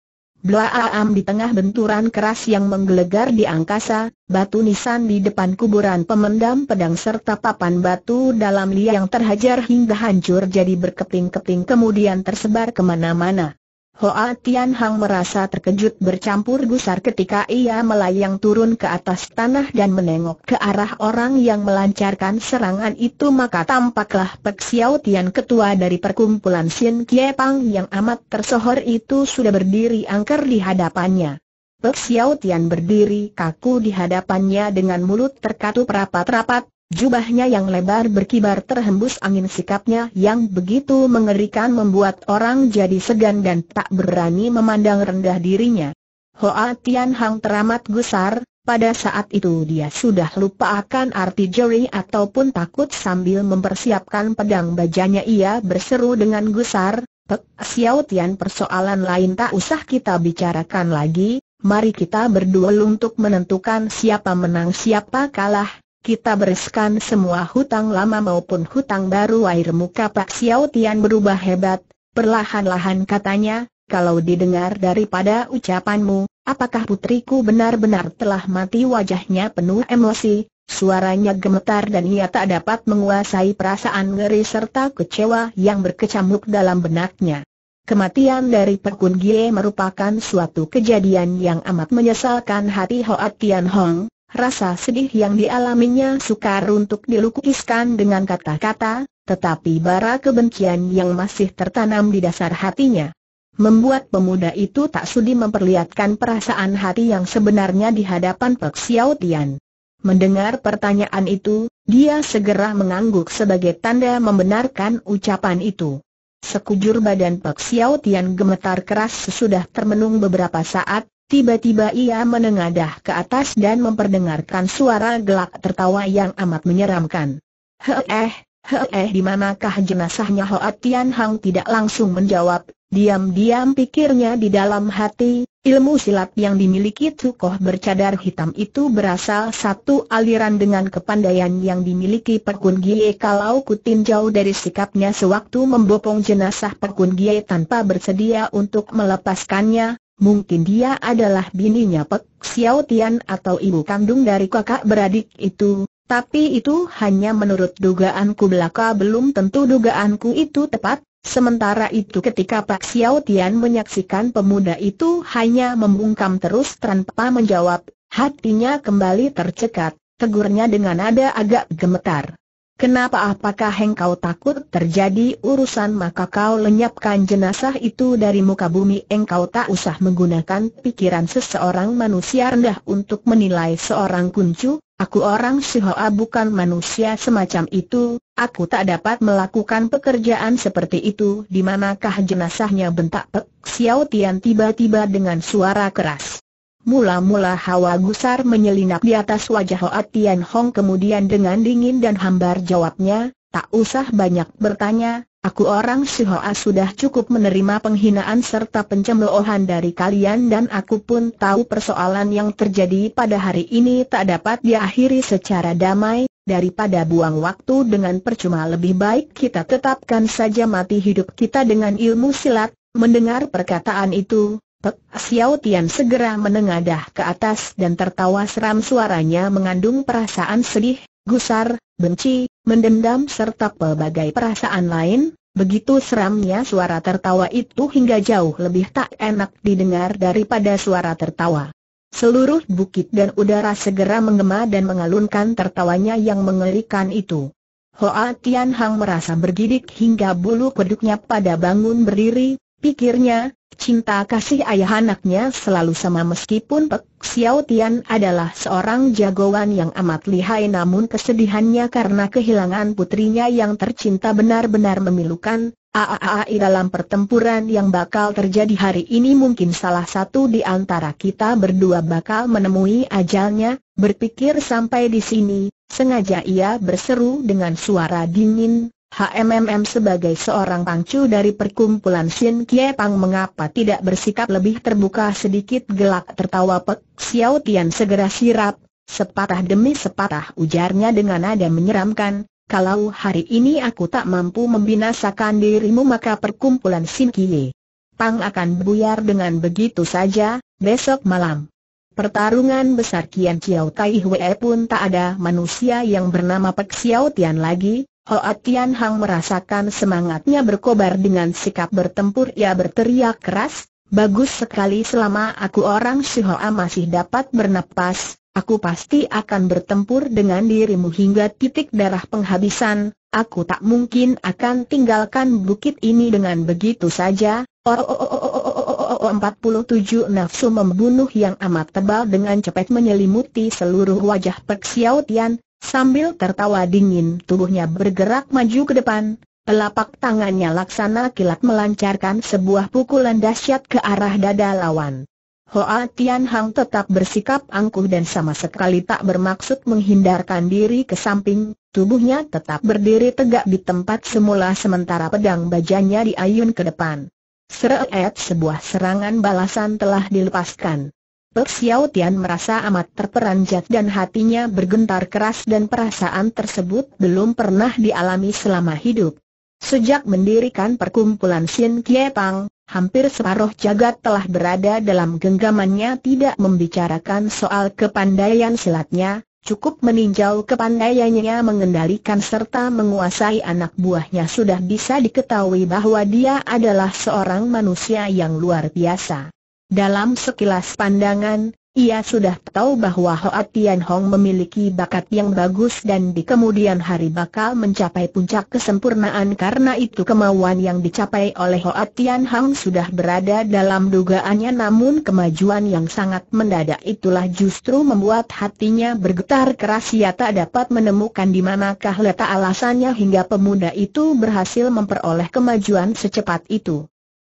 Blaam di tengah benturan keras yang menggelegar di angkasa, batu nisan di depan kuburan pemendam pedang serta papan batu dalam liang terhajar hingga hancur jadi berkeping-keping kemudian tersebar ke mana-mana. Hoa Tian Hang merasa terkejut bercampur gusar ketika ia melayang turun ke atas tanah dan menengok ke arah orang yang melancarkan serangan itu maka tampaklah Pek Xiao Tian ketua dari perkumpulan Sin Kie Pang yang amat tersohor itu sudah berdiri angker di hadapannya. Pek Xiao Tian berdiri kaku di hadapannya dengan mulut terkatup rapat-rapat, Jubahnya yang lebar berkibar terhembus angin sikapnya yang begitu mengerikan membuat orang jadi segan dan tak berani memandang rendah dirinya. Hoa Tian Hang teramat gusar, pada saat itu dia sudah lupa akan arti jeri ataupun takut sambil mempersiapkan pedang bajanya ia berseru dengan gusar, Pek Xiao Tian persoalan lain tak usah kita bicarakan lagi, mari kita berduel untuk menentukan siapa menang siapa kalah, kita bereskan semua hutang lama maupun hutang baru. Air muka Pak Xiao Tian berubah hebat, perlahan-lahan katanya, kalau didengar daripada ucapanmu, apakah putriku benar-benar telah mati? Wajahnya penuh emosi, suaranya gemetar dan ia tak dapat menguasai perasaan ngeri serta kecewa yang berkecamuk dalam benaknya. Kematian dari Pekun Gie merupakan suatu kejadian yang amat menyesalkan hati Hoa Tian Hong, Rasa sedih yang dialaminya sukar untuk dilukiskan dengan kata-kata, tetapi bara kebencian yang masih tertanam di dasar hatinya. Membuat pemuda itu tak sudi memperlihatkan perasaan hati yang sebenarnya di hadapan Pek Xiao Tian. Mendengar pertanyaan itu, dia segera mengangguk sebagai tanda membenarkan ucapan itu. Sekujur badan Pek Xiao Tian gemetar keras sesudah termenung beberapa saat, Tiba-tiba ia menengadah ke atas dan memperdengarkan suara gelak tertawa yang amat menyeramkan. Heeh, heeh di manakah jenazahnya? Hoa Tian Hang tidak langsung menjawab, diam-diam pikirnya di dalam hati, ilmu silat yang dimiliki tokoh bercadar hitam itu berasal satu aliran dengan kepandaian yang dimiliki Pekun Gie. Kalau kutinjau dari sikapnya sewaktu membopong jenazah Pekun Gie tanpa bersedia untuk melepaskannya, Mungkin dia adalah bininya Pek Xiao Tian atau ibu kandung dari kakak beradik itu, tapi itu hanya menurut dugaanku belaka belum tentu dugaanku itu tepat, sementara itu ketika Pak Xiao Tian menyaksikan pemuda itu hanya membungkam terus tanpa menjawab, hatinya kembali tercekat, tegurnya dengan nada agak gemetar. Kenapa apakah engkau takut terjadi urusan? Maka kau lenyapkan jenazah itu dari muka bumi. Engkau tak usah menggunakan pikiran seseorang manusia rendah untuk menilai seorang kuncu, Aku orang Sihoa bukan manusia semacam itu, aku tak dapat melakukan pekerjaan seperti itu. Di manakah jenazahnya? Bentak Pek Xiao Tian tiba-tiba dengan suara keras. Mula-mula hawa gusar menyelinap di atas wajah Hoa Tian Hong kemudian dengan dingin dan hambar jawabnya, tak usah banyak bertanya, Aku orang Sihoa sudah cukup menerima penghinaan serta pencemoohan dari kalian dan aku pun tahu persoalan yang terjadi pada hari ini tak dapat diakhiri secara damai, daripada buang waktu dengan percuma lebih baik kita tetapkan saja mati hidup kita dengan ilmu silat. Mendengar perkataan itu, Pek Xiao Tian segera menengadah ke atas dan tertawa seram suaranya mengandung perasaan sedih, gusar, benci, mendendam serta pelbagai perasaan lain, begitu seramnya suara tertawa itu hingga jauh lebih tak enak didengar daripada suara tertawa. Seluruh bukit dan udara segera menggema dan mengalunkan tertawanya yang mengerikan itu. Hoa Tian Hang merasa bergidik hingga bulu kuduknya pada bangun berdiri, pikirnya, Cinta kasih ayah anaknya selalu sama meskipun Pek Xiao Tian adalah seorang jagoan yang amat lihai namun kesedihannya karena kehilangan putrinya yang tercinta benar-benar memilukan. Aaai dalam pertempuran yang bakal terjadi hari ini mungkin salah satu di antara kita berdua bakal menemui ajalnya, berpikir sampai di sini, sengaja ia berseru dengan suara dingin, HMMM sebagai seorang pangcu dari perkumpulan Shin Kie Pang mengapa tidak bersikap lebih terbuka sedikit gelak tertawa Pek Xiao Tian segera sirap, sepatah demi sepatah ujarnya dengan nada menyeramkan, kalau hari ini aku tak mampu membinasakan dirimu maka perkumpulan Shin Kie Pang akan buyar dengan begitu saja, besok malam. Pertarungan besar Kian Chiao Tai Hwe pun tak ada manusia yang bernama Pek Xiao Tian lagi, Hoa ah Tian Hang merasakan semangatnya berkobar dengan sikap bertempur. Ia berteriak keras, Bagus sekali selama aku orang Shihoa ah masih dapat bernapas, aku pasti akan bertempur dengan dirimu hingga titik darah penghabisan, aku tak mungkin akan tinggalkan bukit ini dengan begitu saja. Oh, oh, oh, oh, oh, oh, oh, oh, 47 nafsu membunuh yang amat tebal dengan cepat menyelimuti seluruh wajah Pek Xiao Tian, Sambil tertawa dingin tubuhnya bergerak maju ke depan, telapak tangannya laksana kilat melancarkan sebuah pukulan dahsyat ke arah dada lawan. Hoa Tian Hang tetap bersikap angkuh dan sama sekali tak bermaksud menghindarkan diri ke samping, tubuhnya tetap berdiri tegak di tempat semula sementara pedang bajanya diayun ke depan. Seret sebuah serangan balasan telah dilepaskan. Pek Xiao Tian merasa amat terperanjat dan hatinya bergentar keras dan perasaan tersebut belum pernah dialami selama hidup. Sejak mendirikan perkumpulan Xin Kie Pang, hampir separuh jagat telah berada dalam genggamannya tidak membicarakan soal kepandaian silatnya, cukup meninjau kepandaiannya mengendalikan serta menguasai anak buahnya sudah bisa diketahui bahwa dia adalah seorang manusia yang luar biasa. Dalam sekilas pandangan, ia sudah tahu bahwa Hoa Tian Hong memiliki bakat yang bagus dan di kemudian hari bakal mencapai puncak kesempurnaan karena itu kemauan yang dicapai oleh Hoa Tian Hong sudah berada dalam dugaannya namun kemajuan yang sangat mendadak itulah justru membuat hatinya bergetar keras ia tak dapat menemukan di manakah letak alasannya hingga pemuda itu berhasil memperoleh kemajuan secepat itu.